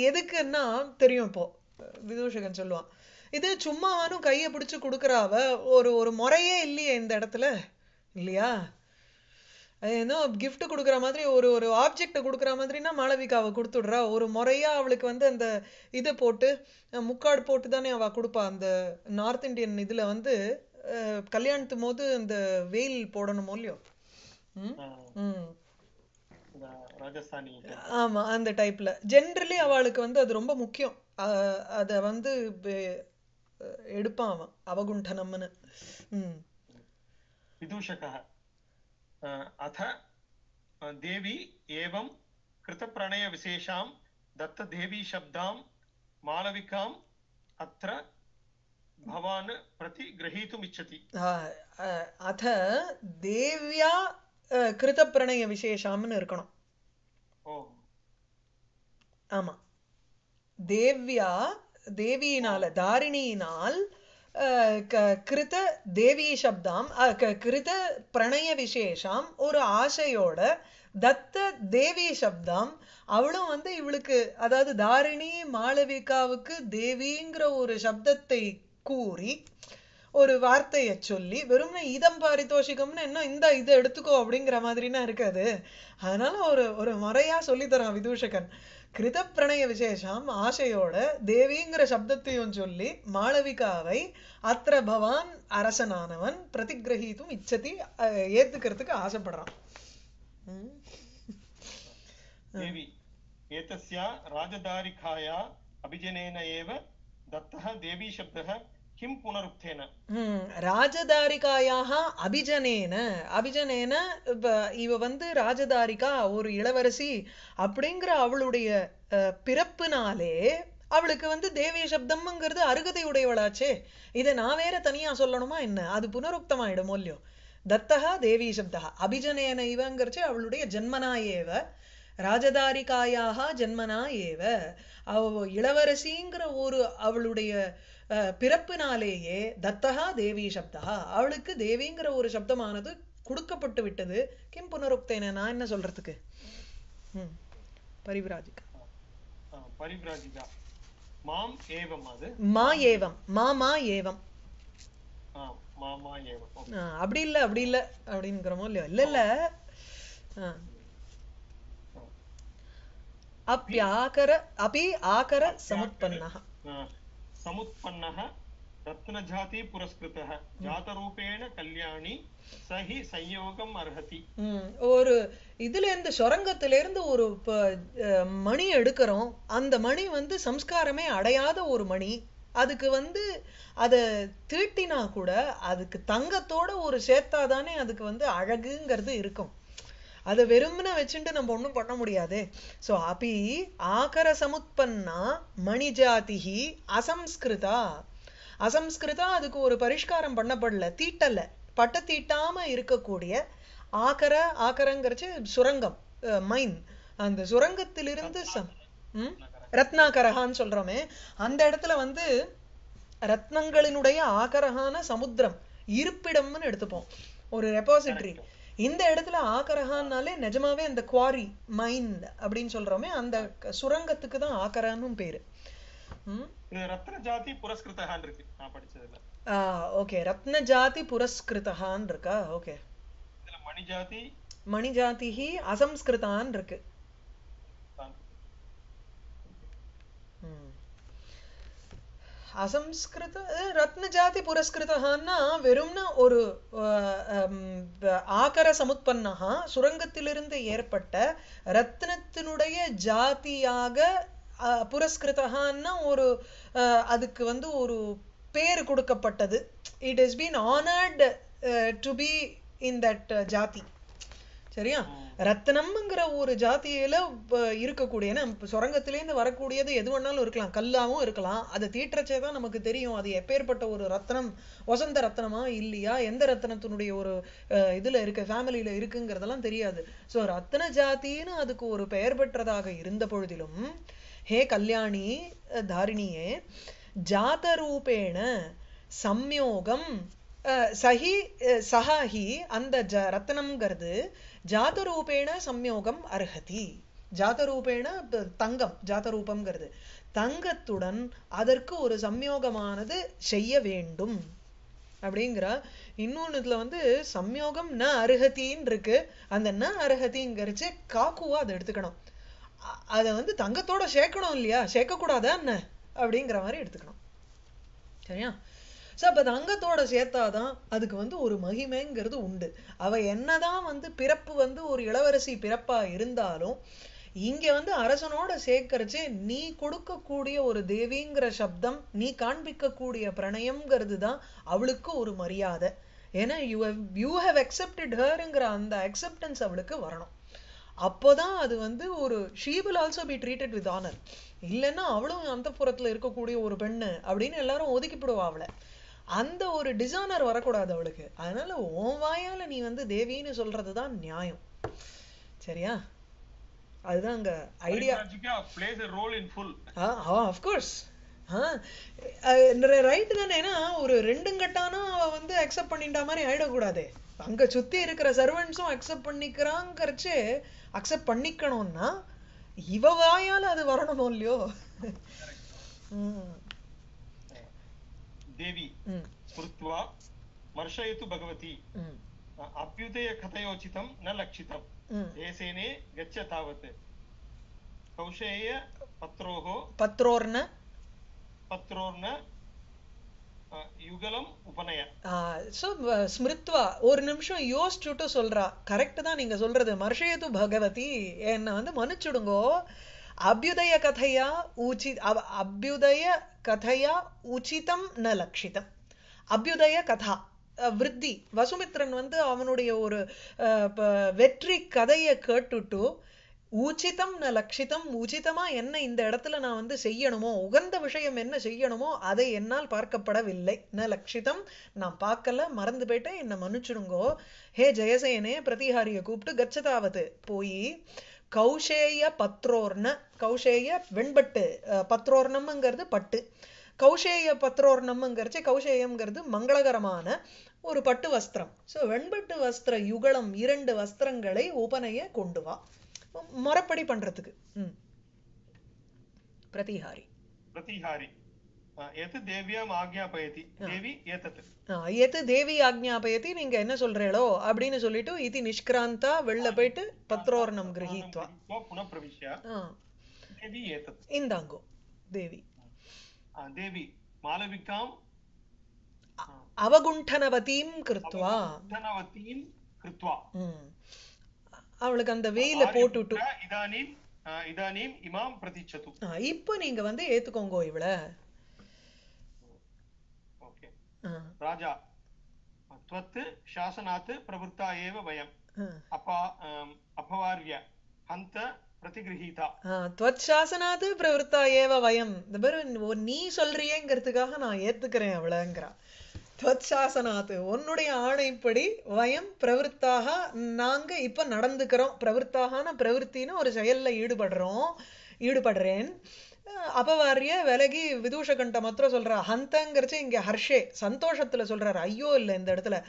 எதுக்குன்னா தெரியும் இப்போ விதூஷகன் சொல்லுவான். இது சும்மாவானும் கையை பிடிச்சு கொடுக்கறாவ ஒரு ஒரு முறையே இல்லையே இந்த இடத்துல இல்லையா? ஏன்னா கிஃப்ட் கொடுக்குற மாதிரி ஒரு ஒரு ஆப்ஜெக்ட் கொடுக்குற மாதிரினா மாளவிகாவை கொடுத்துடுறா. ஒரு முறையா அவளுக்கு வந்து அந்த இதை போட்டு முக்காடு போட்டு தானே அவ கொடுப்பா. அந்த நார்த் இந்தியன் இதுல வந்து கல்யாணத்து போது அந்த வெயில் போடணுமோ இல்லையோ? ம்? ஆமா அந்த டைப்ல ஜென்ரலி அவளுக்கு வந்து அது ரொம்ப முக்கியம். அத வந்து எடுப்பான் அவன் அவகுண்டனம்னு. உம் விதூஷகா. अथ अ, देवी एवं कृतप्रणयविशेषां दत्तदेवीशब्दां मालविकाम् अत्र भवान् प्रति ग्रहीतुमिच्छति ஆஹ் அஹ் அத தேவ்யா அஹ், கிருதப்பிரணய விசேஷம்னு இருக்கணும் ओ ஆமா தேவ்யா தேவியினால தாரிணியினால் அஹ், க- கிருத தேவி சப்தாம் கிருத பிரணய விசேஷம் ஒரு ஆசையோட தத்த தேவி சப்தாம். அவளும் வந்து இவளுக்கு அதாவது தாரிணி மாளவிகாவுக்கு தேவிங்கிற ஒரு சப்தத்தை கூறி ஒரு வார்த்தையை சொல்லி வெறும்னே இதம் பாரிதோஷிகம்னு என்ன இந்த இதை எடுத்துக்கோ அப்படிங்கிற மாதிரினா இருக்காது. அதனால ஒரு ஒரு முறையா சொல்லித்தரான் விதூஷகன். கிருத பிரணய விசேஷம் ஆசையோட தேவிங்கிற சப்தத்தையும் சொல்லி மாளவிகாவை அத்திர பவான் அரசனானவன் பிரதிகிரகித்தும் இச்சதி அஹ், ஏத்துக்கிறதுக்கு ஆசைப்படுறான் ம். देवी एतस्या राजदारिकाया अभिजनेन एव दत्तः देवीशब्दः किं पुनरुक्तेन ம், ராஜதாரிகாயாக அபிஜனேன அபிஜனேன இப்ப இவ வந்து ராஜதாரிகா ஒரு இளவரசி அப்படிங்கிற அவளுடைய அஹ், பிறப்பினாலே அவளுக்கு வந்து தேவி சப்தம்ங்கிறது அருகதை உடையவளாச்சே இதை நான் வேற தனியா சொல்லணுமா என்ன அது புனருக்தமாயிடுமோ இல்லையோ தத்தகா தேவி சப்தா அபிஜனேன இவங்கிறச்சு அவளுடைய ஜன்மனா ஏவ ராஜதாரிகாயாக ஜன்மனா ஏவ அவ இளவரசிங்கிற ஒரு அவளுடைய அஹ், பிறப்பினாலேயே தத்தகா தேவி சப்தா அவளுக்கு தேவிங்கிற ஒரு சப்தமானது கொடுக்கப்பட்டு விட்டது. கிம் புனருக்தேன? நான் என்ன சொல்றதுக்கு? பரிவிராஜிகா. பரிவிராஜிகா. மாம் ஏவம் அது? மா ஏவம். மா ஏவம். அப்படி இல்ல அப்படி இல்ல அப்படிங்கிறோமோ இல்லையோ? இல்ல இல்ல. அப்யாக்கர அபி ஆகர சமுத்பன்னா समुत्पन्नः रत्नजाति पुरस्कृतः जातरूपेण कल्याणी स हि संयोगम् अर्हति ம், ஒரு இதுல இருந்து சுரங்கத்துல இருந்து ஒரு ப- அஹ், மணி எடுக்கிறோம் அந்த மணி வந்து சம்ஸ்காரமே அடையாத ஒரு மணி அதுக்கு வந்து அத தீட்டினா கூட அதுக்கு தங்கத்தோட ஒரு சேர்த்தாதானே அதுக்கு வந்து அழகுங்கிறது இருக்கும் அதை வெறும்னு வச்சுட்டு நம்ம ஒண்ணும் பண்ண முடியாது. சோ அபி ஆகர சமுத்பன்னா மணிஜாதிஹி அசம்ஸ்கிருதா? அசம்ஸ்கிருதா அதுக்கு ஒரு பரிஷ்காரம் பண்ணப்படல தீட்டல. பட்ட தீட்டாம இருக்கக்கூடிய ஆகர ஆகரங்கிறச்சு சுரங்கம் மைன். அந்த சுரங்கத்திலிருந்து சம் ம்? ரத்னாகரகான்னு சொல்றோமே அந்த இடத்துல வந்து ரத்னங்களினுடைய ஆகரகான சமுத்திரம் இருப்பிடம்னு எடுத்துப்போம். ஒரு ரெபாசிட்ரி இந்த இடத்துல ஆகரகான்னாலே நிஜமாவே அந்த குவாரி மைன் அப்படின்னு சொல்றோமே அந்த சுரங்கத்துக்கு தான் ஆகரானும் பேரு. ரத்ன ஜாதி புரஸ்கிருதகான் இருக்கு. நான் படிச்சதுல. ஓகே. ரத்ன ஜாதி புரஸ்கிருதகான் இருக்கா? ஓகே. இதுல மணி ஜாதி மணி ஜாதிஹி அசம்ஸ்கிருதான் இருக்கு தான். ம். அசம்ஸ்கிருத ரத்ன ஜாதி புரஸ்கிருதகான்னா வெறும்னா ஒரு அஹ், ஆகர சமுத்பன்னகா சுரங்கத்திலிருந்து ஏற்பட்ட ரத்னத்தினுடைய ஜாதியாக அஹ், புரஸ்கிருதகான்னா ஒரு அஹ், அதுக்கு வந்து ஒரு பேர் கொடுக்கப்பட்டது. It is been honoured to be in that ஜாதி. சரியா? ரத்னம்ங்கிற ஒரு ஜாதியில ப- இருக்கக்கூடிய சுரங்கத்திலேருந்து வரக்கூடியது எது வேணாலும் இருக்கலாம். கல்லாவும் இருக்கலாம். அதை தீட்டுறச்சே தான் நமக்கு தெரியும். அது எப்பேற்பட்ட ஒரு ரத்னம் வசந்த ரத்னமா இல்லையா? எந்த ரத்னத்தினுடைய ஒரு இதுல இருக்க ஃபேமிலியில இருக்குங்கிறதெல்லாம் தெரியாது. சோ ரத்ன ஜாதின்னு அதுக்கு ஒரு பெயர் பெற்றதாக இருந்த பொழுதிலும் ஹே கல்யாணி தாரிணியே ஜாதரூபேண சம்யோகம் அஹ், சஹி சஹாஹி அந்த ஜ ரத்னம்ங்கிறது ஜாதரூபேண சம்யோகம் அர்ஹதி. ஜாதரூபேண தங்கம் ஜாதரூபம்ங்கிறது. தங்கத்துடன் அதற்கு ஒரு சம்யோகமானது செய்ய வேண்டும். அப்படிங்கிற இன்னொன்னு இதுல வந்து சம்யோகம் ந அருகத்தின்னு இருக்கு. அந்த ந அருகத்திங்கிறச்சு காக்குவா அதை எடுத்துக்கணும். அதை வந்து தங்கத்தோட சேர்க்கணும் இல்லையா? சேர்க்கக்கூடாதா என்ன? அப்படிங்கிற மாதிரி எடுத்துக்கணும். சரியா? சோ அப்ப தங்கத்தோட சேர்த்தாதான் அதுக்கு வந்து ஒரு மகிமைங்கிறது உண்டு. அவள் என்னதான் வந்து பிறப்பு வந்து ஒரு இளவரசி பிறப்பா இருந்தாலும் இங்க வந்து அரசனோட சேர்க்கறச்சு நீ கொடுக்கக்கூடிய ஒரு தேவிங்கிற சப்தம் நீ காண்பிக்கக்கூடிய பிரணயம்ங்கிறது தான் அவளுக்கு ஒரு மரியாதை. ஏன்னா யூ யூ ஹவ் அக்செப்டட் ஹருங்கிற அந்த அக்செப்டன்ஸ் அவளுக்கு வரணும். அப்போதான் அது வந்து ஒரு she will also be treated with honour இல்லைன்னா அவளும் அந்த புறத்தில் இருக்கக்கூடிய ஒரு பெண்ணு அப்படின்னு எல்லாரும் ஒதுக்கிப்படுவா அவளை. அந்த ஒரு டிசானர் வரக்கூடாது அவளுக்கு. அதனால உன் வாயால நீ வந்து தேவின்னு சொல்றதுதான் நியாயம். சரியா? அதுதான் அங்க idea Parivrajika plays a role in full. Of course right தானே? ஏன்னா ஒரு ரெண்டுங்கட்டானா அவ வந்து அக்செப்ட் பண்ணிட்ட மாதிரி ஆயிடக்கூடாதே. அங்க சுத்தி இருக்கிற சர்வன்ஸும் அக்செப்ட் பண்ணிக்கிறாங்கிறச்சு அக்செப்ட் பண்ணிக்கணும்னா இவ வாயால அது வரணும் இல்லையோ? ம், देवी ம், स्मृत्वा मर्शयतु भगवती ம், अभ्युदयकथयोचितं न लक्षितम् ம். देसेने गच्छ तावत् कौशेय पत्रोः பத்ரோர்ன पत्रोर्न अ, युगलम् उपनय ஸோ ஸ்மிருத்வா ஒரு நிமிஷம் யோசிச்சுட்டு சொல்றா கரெக்ட் தான் நீங்க சொல்றது மர்ஷயது பகவதி என்ன வந்து மன்னிச்சுடுங்கோ அபியுதய கதையா ஊச்சி அவ- அபியுதய கதையா உச்சிதம் ந லக்ஷிதம் அபியுதய கதா விருத்தி வசுமித்ரன் வந்து அவனுடைய ஒரு அஹ், வெற்றி கதையை கேட்டுட்டு உச்சிதம் ந லக்ஷிதம் உச்சிதமா என்ன இந்த இடத்துல நான் வந்து செய்யணுமோ உகந்த விஷயம் என்ன செய்யணுமோ அதை என்னால் பார்க்கப்படவில்லை. ந லக்ஷிதம் நான் பார்க்கல மறந்து போயிட்டேன் என்ன மன்னிச்சிடுங்கோ. ஹே ஜெயசேனே பிரதிஹாரியை கூப்பிட்டு கச்சதாவது போய் கௌஷேய பத்ரோர்ண கௌஷேய வெண்பட்டு பத்ரோர்ணம்ங்கிறது பட்டு. கௌஷேய பத்ரோர்ணம்ங்கிறச்சு கௌஷேயம்ங்கிறது மங்களகரமான ஒரு பட்டு வஸ்திரம். ஸோ வெண்பட்டு வஸ்திர யுகலம் இரண்டு வஸ்திரங்களை உபனைய கொண்டு வா. முறப்படி பண்றதுக்கு. ம். பிரதிஹாரி. பிரதிஹாரி. எது தேவியாம் என்ன சொல்றீங்களோ அப்படின்னு சொல்லிட்டு இது நிஷ்கிராந்தா வெளில போயிட்டு பத்ரோரணம் கிரகித்வா. இந்தாங்கோ தேவி. தேவி மாலவிகாம் அவகுண்டனவதீம் கிருத்வா. அவகுண்டனவதீம் கிருத்வா. அவளுக்கு அந்த வெயில போட்டுட்டு. இதானீம் இதானீம் இமாம் பிரதிச்சது. இப்போ நீங்க வந்து ஏத்துக்கோங்க இவளை. ओके ஆ, राजा त्वत् शासनात् प्रवृत्ता एव वयम् ஆ. अपा अम्, अपवार्य हन्त प्रतिगृहीता ஆ, त्वत् சாசனாது பிரவருத்தா ஏவ வயம் இந்த பாரு ஓ, நீ சொல்றியேங்கிறதுக்காக நான் ஏத்துக்கிறேன் அவளங்கிறா त्वत् சாசனாத்து உன்னுடைய ஆணைப்படி வயம் பிரவருத்தாக நாங்க இப்ப நடந்துக்கிறோம் பிரவருத்தாகன பிரவருத்தின்னு ஒரு செயல்ல ஈடுபடுறோம் ஈடுபடுறேன். அபவாரிய விலகி விதூஷகண்ட மாத்திரம் சொல்றா ஹந்தங்கிறச்சு இங்க ஹர்ஷே சந்தோஷத்துல சொல்றாரு. ஐயோ இல்ல இந்த இடத்துல.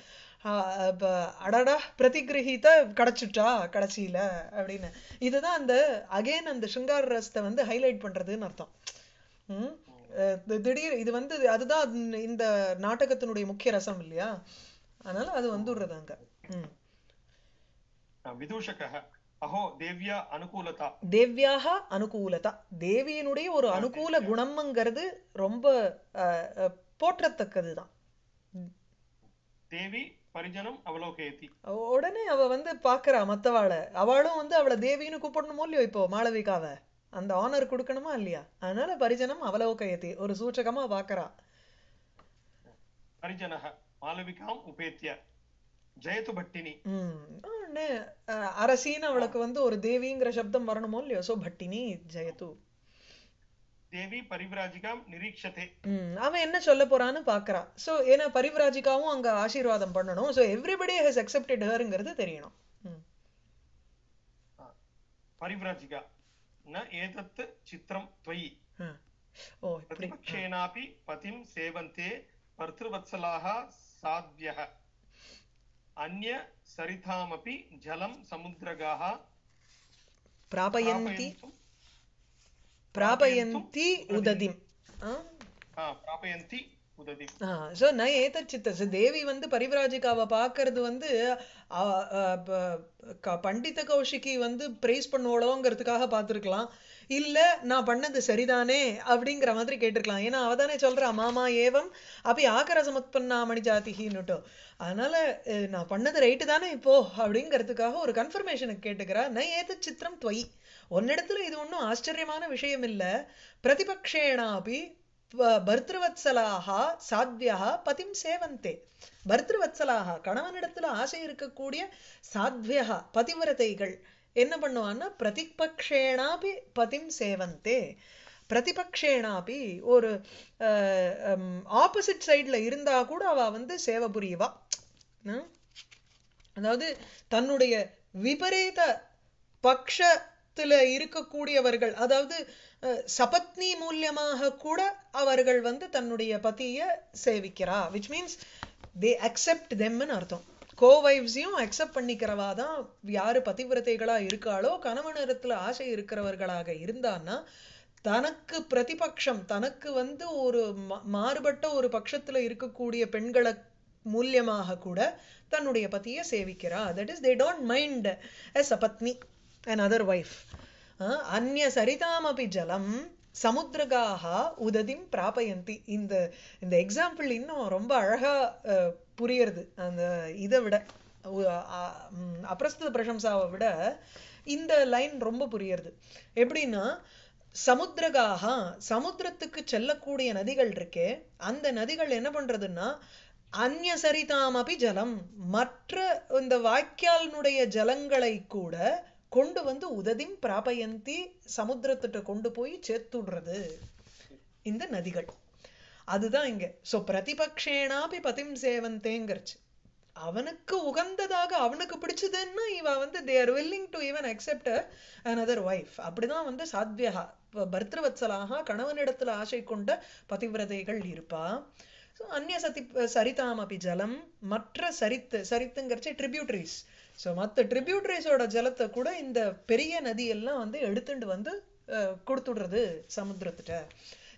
அடடா பிரதிகிரகித கிடைச்சுட்டா கடைசியில அப்படின்னு. இதுதான் அந்த அகைன் அந்த சிங்கார ரசத்தை வந்து ஹைலைட் பண்றதுன்னு அர்த்தம். அஹ் திடீர் இது வந்து அதுதான் இந்த- நாடகத்தினுடைய முக்கிய ரசம் இல்லையா? அதனால அது வந்துடுறது அங்க. விதூஷக அஹோ தேவ்யா அனுகூலதா? தேவ்யாக அனுகூலதா. தேவியினுடைய ஒரு அனுகூல குணம்ங்கிறது ரொம்ப போற்றத்தக்கது தேவி பரிஜனம் அவலோகேதி உடனே அவ வந்து பாக்குறா மத்தவாள. அவளும் வந்து அவளை தேவின்னு கூப்பிடணுமோ இல்லையோ இப்போ மாளவிகாவ? அந்த ஆனர் கொடுக்கணுமா இல்லையா? அதனால பரிஜனம் அவலோகயதி ஒரு சூச்சகமா பாக்குறா. பரிஜனக மாளவிகாம் உபேத்திய ஜெயத்து பட்டினி அரசின் அவளுக்கு வந்து ஒரு தேவிங்கிற சப்தம் வரணுமோ இல்லையோ? சோ பட்டினி ஜெயத்து. தேவி பரிவிராஜிகாம் நிரீட்சதே அவன் என்ன சொல்ல போறான்னு பாக்குறான் சோ ஏன்னா பரிவிராஜிகாவும் அங்க ஆசீர்வாதம் பண்ணணும். சோ எவ்ரிபடி ஹஸ் அக்செப்டட் ஹர்ங்கிறது தெரியணும். பரிவிராஜிகா. ஏதத்து சித்திரம் துவயி. பிரதிபக்ஷேனாபி பதிம் சேவந்தே பர்திருவத்சலாக சாத்யக अन्य सरितामपि जलं समुद्रगाः பிராபயந்தி प्रापयन्तु பிராபயந்தி உததிம் ஆ हा, प्रापयन्ति उदतिम् ஸோ ந ஏதத் சித்தஸ் தேவி வந்து பரிவிராஜிகாவை பார்க்கறது வந்து அ, அ, ப- க- பண்டித கௌஷிகி வந்து பிரைஸ் பண்ணுவோளோங்கிறதுக்காக பார்த்துருக்கலாம் இல்ல நான் பண்ணது சரிதானே? அப்படிங்கிற மாதிரி கேட்டிருக்கலாம். ஏன்னா அவ தானே சொல்றா மாமா ஏவம் அப்படி ஆக்கர சமத்பன்னா மணி ஜாதிகின்னுட்டோ அதனால நான் பண்ணது ரைட்டு தானே இப்போ? அப்படிங்கிறதுக்காக ஒரு கன்ஃபர்மேஷனுக்கு கேட்டுக்கிறா ந ஏதத் சித்திரம் துவை? உன்னிடத்துல இது ஒன்றும் ஆச்சரியமான விஷயம் இல்ல. பிரதிபக்ஷேனாபி ப- பர்திருவத்சலாக சாத்வியாக பதிம் சேவந்தே. பர்திருவத்சலாக கணவனிடத்துல ஆசை இருக்கக்கூடிய சாத்வியா பதிவிரதைகள். என்ன பண்ணுவான்னா பிரதிபக்ஷேனாபி பதிம் சேவந்தே. பிரதிபக்ஷேனாபி ஒரு ஆப்போசிட் சைடில் இருந்தா கூட அவள் வந்து சேவை புரியவா அதாவது தன்னுடைய விபரீத பக்ஷத்துல இருக்கக்கூடியவர்கள் அதாவது சபத்னி மூலியமாக கூட அவர்கள் வந்து தன்னுடைய பதியை சேவிக்கிறா விச் மீன்ஸ் தே அக்செப்ட் தெம்னு அர்த்தம். கோவைவ்ஸையும் அக்செப்ட் பண்ணிக்கிறவா தான் யாரு பதிவிரதைகளா இருக்காளோ கணவனிடத்துல ஆசை இருக்கிறவர்களாக இருந்தான்னா தனக்கு பிரதிபக்ஷம் தனக்கு வந்து ஒரு மா- மாறுபட்ட ஒரு பட்சத்துல இருக்கக்கூடிய பெண்களை மூலியமாக கூட தன்னுடைய பத்தியை சேவிக்கிறா. That is they don't mind as a பத்னி அண்ட் அதர் ஒய்ஃப் அந்நிய சரிதாமபி ஜலம் சமுத்திரகாக உததிம் பிராபயந்தி. இந்த இந்த எக்ஸாம்பிள் இன்னும் ரொம்ப அழகா புரியறது. அந்த இதை விட உ- அப்ரஸ்துத பிரசம்சாவை விட இந்த லைன் ரொம்ப புரியறது. எப்படின்னா சமுத்திரகாக சமுத்திரத்துக்கு செல்லக்கூடிய நதிகள் இருக்கே அந்த நதிகள் என்ன பண்றதுன்னா அந்நசரிதாமபி ஜலம். மற்ற இந்த வாய்க்காலினுடைய ஜலங்களை கூட கொண்டு வந்து உததிம் பிராபயந்தி சமுத்திரத்திட்ட கொண்டு போய் சேர்த்துடுறது இந்த நதிகள். அதுதான் இங்க. சோ பிரதிபக்ஷேனாபி பதிம் சேவந்தேங்கிறச்சு அவனுக்கு உகந்ததாக அவனுக்கு பிடிச்சதுன்னா இவ வந்து they are willing to even accept another wife அப்படிதான் வந்து சாத்வியகா பர்திருவத்சலாக கணவனிடத்துல ஆசை கொண்ட பதிவிரதைகள் இருப்பா. அந்நிய சதி சரிதாம் அப்படி ஜலம் மற்ற சரித்து சரித்துங்கிறச்சு ட்ரிபியூட்டரிஸ் ஸோ மற்ற ட்ரிபியூட்ரிஸோட ஜலத்தை கூட இந்த பெரிய நதியெல்லாம் வந்து எடுத்துட்டு வந்து கொடுத்துடுறது சமுத்திரத்திட்ட.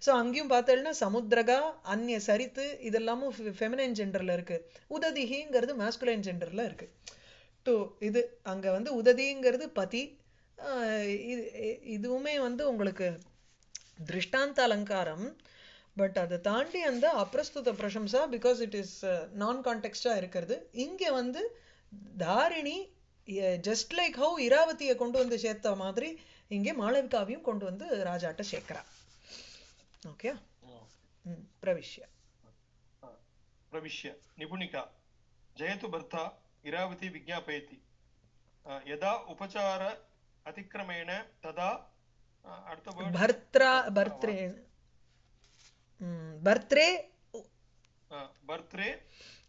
ஸோ அங்கேயும் பார்த்தேன்னா சமுத்திரகா அந்நிய சரித்து இதெல்லாமும் ஃபெமினைன் ஜெண்டரில் இருக்கு. உததிகிங்கிறது மாஸ்குலைன் ஜெண்டரில் இருக்கு. டு இது அங்கே வந்து உததிங்கிறது பதி இது இதுவுமே வந்து உங்களுக்கு திருஷ்டாந்த அலங்காரம். பட் அதை தாண்டி அந்த அப்ரஸ்துத பிரசம்சா பிகாஸ் இட் இஸ் நான் கான்டெக்ஸ்டாக இருக்கிறது. இங்கே வந்து தாரிணி ஜஸ்ட் லைக் ஹவு இராவதியை கொண்டு வந்து சேர்த்த மாதிரி இங்கே மாளவிகாவையும் கொண்டு வந்து ராஜாட்ட சேர்க்கிறா. ஓகே பிரவிஷ்ய. பிரவிஷ்ய நிபுணிகா ஜெயத்து பர்தா இராவதி விஜாபயதி யதா உபச்சார அதிக்கிரமேண ததா பர்த்ரே பர்த்ரே.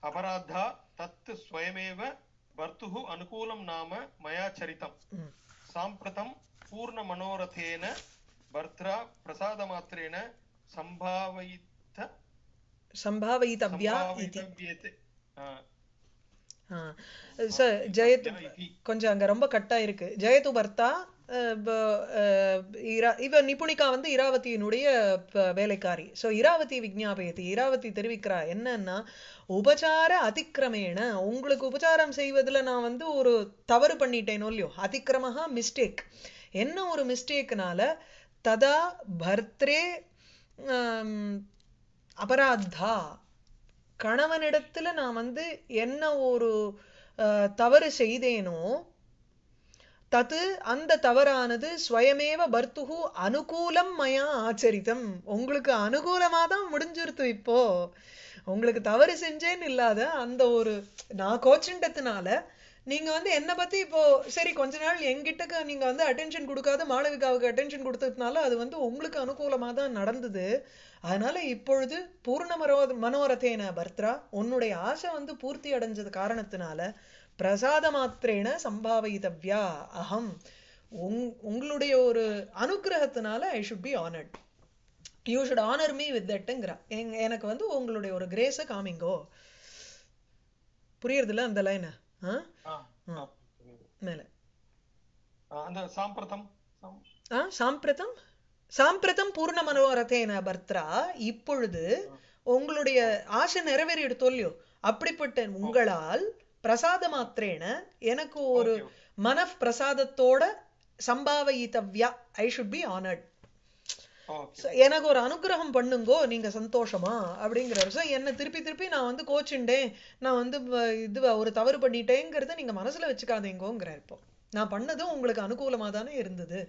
அபராதா தத் ஸ்வயமேவ भर्तुः अनुकूलं नाम मया चरितम् ம், साम्प्रतं पूर्णमनोरथेन भर्त्रा प्रसादमात्रेण सम्भावयित சம்பாவயித்தவ்யா இதி सम्भावितव्यते अ, ஆ. ச ஜெயத்து इति கொஞ்சம் அங்க ரொம்ப கட்டா இருக்கு ஜெயது பர்த்தா அஹ், ப- அஹ், இரா- இவ நிபுணிகா வந்து இராவதியினுடைய வேலைக்காரி. ஸோ இராவதி விஜாபயத்தி இராவதி தெரிவிக்கிறா என்னன்னா உபச்சார அதிக்கிரமேண உங்களுக்கு உபசாரம் செய்வதுல நான் வந்து ஒரு தவறு பண்ணிட்டேனோ இல்லையோ அதிக்கிரமஹா மிஸ்டேக் என்ன ஒரு மிஸ்டேக்னால ததா பர்த்ரே அபராத்தா கணவனிடத்துல நான் வந்து என்ன ஒரு தவறு செய்தேனோ தத்து அந்த தவறானது ஸ்வயமேவ பர்த்துகு அனுகூலம் மயா ஆச்சரித்தம் உங்களுக்கு அனுகூலமாக தான் முடிஞ்சிருத்து இப்போ. உங்களுக்கு தவறு செஞ்சேன்னு இல்லாத அந்த ஒரு நான் கோச்சுண்டதுனால நீங்க வந்து என்ன பத்தி இப்போ சரி கொஞ்ச நாள் எங்கிட்டக்கு நீங்க வந்து அட்டென்ஷன் கொடுக்காத மாளவிகாவுக்கு அட்டென்ஷன் கொடுத்ததுனால அது வந்து உங்களுக்கு அனுகூலமா தான் நடந்தது. அதனால இப்பொழுது பூர்ண மரோ மனோரதேன பர்த்ரா உன்னுடைய ஆசை வந்து பூர்த்தி அடைஞ்சது காரணத்தினால பிரசாத மாத்திரேன சம்பாவிதவ்யா அகம் உங் உங்களுடைய ஒரு அனுகிரகத்தினால I should be honoured you should honour me with தட்டுங்கிறா எனக்கு வந்து உங்களுடைய ஒரு கிரேஸை காமிங்கோ. புரியுறதுல அந்த லைன். மேல. சாம்பிரதம். சாம்பிரதம்? சாம்பிரதம் பூர்ண மனோரதேன பர்த்ரா. இப்பொழுது உங்களுடைய ஆசை நிறைவேறிடுத்தோ இல்லையோ? அப்படிப்பட்ட உங்களால் பிரசாத மாத்திரேன எனக்கு ஒரு மன பிரசாதத்தோட சம்பாவயித்தவ்யா ஐ ஷுட் பி ஆனர்ட் எனக்கு ஒரு அனுகிரகம் பண்ணுங்கோ நீங்க சந்தோஷமா அப்படிங்கிறாரு. சார் என்ன திருப்பி திருப்பி நான் வந்து கோச்சுண்டேன். நான் வந்து இது ஒரு தவறு பண்ணிட்டேங்கிறத நீங்க மனசுல வச்சுக்காதீங்கோங்கிறார் இப்போ. நான் பண்ணதும் உங்களுக்கு அனுகூலமா தானே இருந்தது.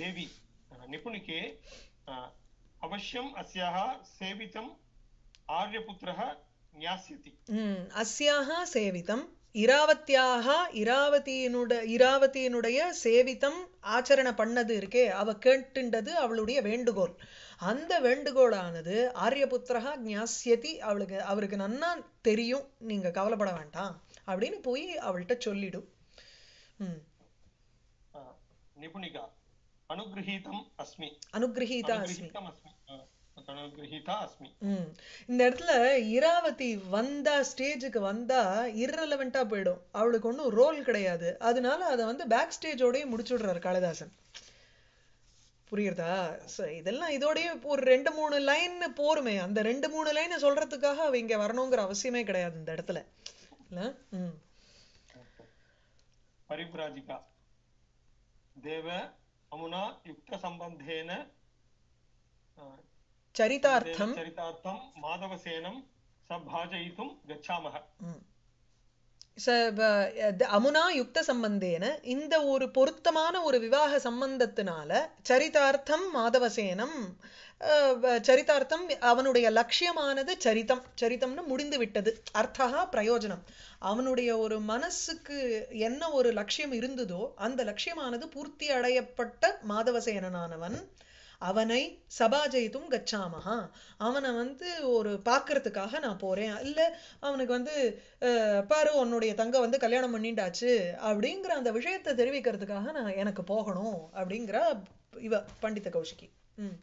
தேவி நிபுணிக்கே அவசியம் அஸ்யாக சேவிதம் ஆரியபுத்திரக அஸ்யாஹ சேவிதம். இராவத்தியாக இராவதியினுட இராவதியினுடைய சேவித்தம் ஆச்சரண பண்ணது இருக்கே அவ கேட்டுண்டது அவளுடைய வேண்டுகோள். அந்த வேண்டுகோளானது ஆரியபுத்திரகா ஞாசியதி அவளுக்கு அவருக்கு நன்னா தெரியும் நீங்க கவலைப்பட வேண்டாம் அப்படின்னு போய் அவள்கிட்ட சொல்லிடும். ம். நிபுணிகா. அனுகிரகீதம் அஸ்மி. அனுகிரகீதா அஸ்மி. இந்த இடத்துல இராவதி வந்தா ஸ்டேஜுக்கு வந்தா இர்ரெலவெண்டா போயிடும். அவளுக்கு ஒன்றும் ரோல் கிடையாது. அதனால அதை வந்து பேக் ஸ்டேஜோடய முடிச்சுடுறாரு காளிதாசன். புரியுறதா ஸோ இதெல்லாம் இதோடய ஒரு ரெண்டு மூணு லைன் போருமே. அந்த ரெண்டு மூணு லைன் சொல்றதுக்காக அவ இங்க வரணுங்கிற அவசியமே கிடையாது இந்த இடத்துல. இல்லை? ம். தேவ அமுனா யுக்த சம்பந்தேன சரிதார்த்தம் चरितार्थं माधवसेनं सभाजयितुं गच्छामः ம். ச- ப- த- அமுனா யுக்த சம்பந்தேன இந்த ஒரு பொருத்தமான ஒரு விவாக சம்பந்தத்தினால சரிதார்த்தம் மாதவசேனம் அஹ், வ- சரிதார்த்தம் அவனுடைய லட்சியமானது சரிதம் சரிதம்னு முடிந்து விட்டது அர்த்தா பிரயோஜனம் அவனுடைய ஒரு மனசுக்கு என்ன ஒரு லட்சியம் இருந்ததோ அந்த லட்சியமானது பூர்த்தி அடையப்பட்ட மாதவசேனனானவன் அவனை சபாஜயித்தும் கச்சாமஹா. அவனை வந்து ஒரு பார்க்கறதுக்காக நான் போகிறேன் இல்லை அவனுக்கு வந்து பாரு உன்னுடைய தங்க வந்து கல்யாணம் பண்ணிண்டாச்சு அப்படிங்கிற அந்த விஷயத்தை தெரிவிக்கிறதுக்காக நான் எனக்கு போகணும் அப்படிங்கிற இவ பண்டித கௌஷிகி ம்.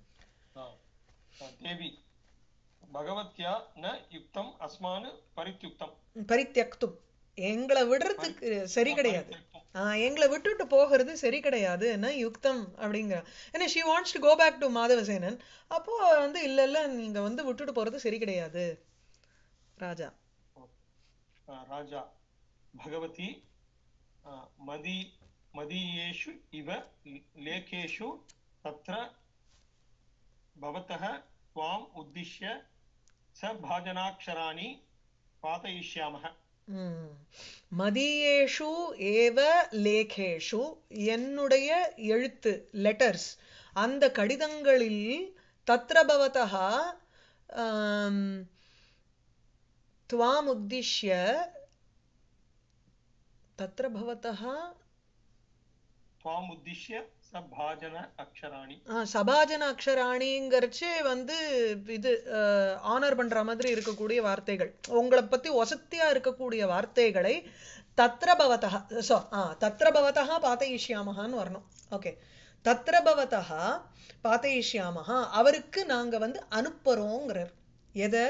தேவி. பகவத்யா ந யுக்தம் அஸ்மானு பரித்யுக்தம். பரித்யக்தும். எங்களை விடுறதுக்கு சரி கிடையாது. எங்களை விட்டுட்டு போகிறது சரி கிடையாது என்ன யுக்தம் அப்படிங்கிற. ஏன்னா she wants to go back to Madhavasenan அப்போ வந்து இல்ல இல்ல நீங்க வந்து விட்டுட்டு போறது சரி கிடையாது. ராஜா. ராஜா. பகவதி மதி மதியேஷு இவ லேகேஷு தத்ர பவத்தக துவாம் உத்திஷ்ய ச பாஜனாட்சராணி பாதயிஷ்யாமக மதியேஷு ஏவ லேகேஷு என்னுடைய எழுத்து லெட்டர்ஸ் அந்த கடிதங்களில் தத்ர பவதः ஆம், त्वाम् उद्दिश्य तत्र भवतः त्वाम् சபாஜன அக்ஷராணி. வந்து இது ஆனர் பண்ற மாதிரி இருக்கக்கூடிய வார்த்தைகள். உங்களை பத்தி ஒசத்தியா இருக்கக்கூடிய வார்த்தைகளை தத்ர பவதா சோ ஆ பாத்தயிஷ்யாமஹான்னு வரணும். ஓகே. தத்ர பாத்தயிஷ்யாமஹா அவருக்கு நாங்க வந்து அனுப்புறோங்கிறார். எதை?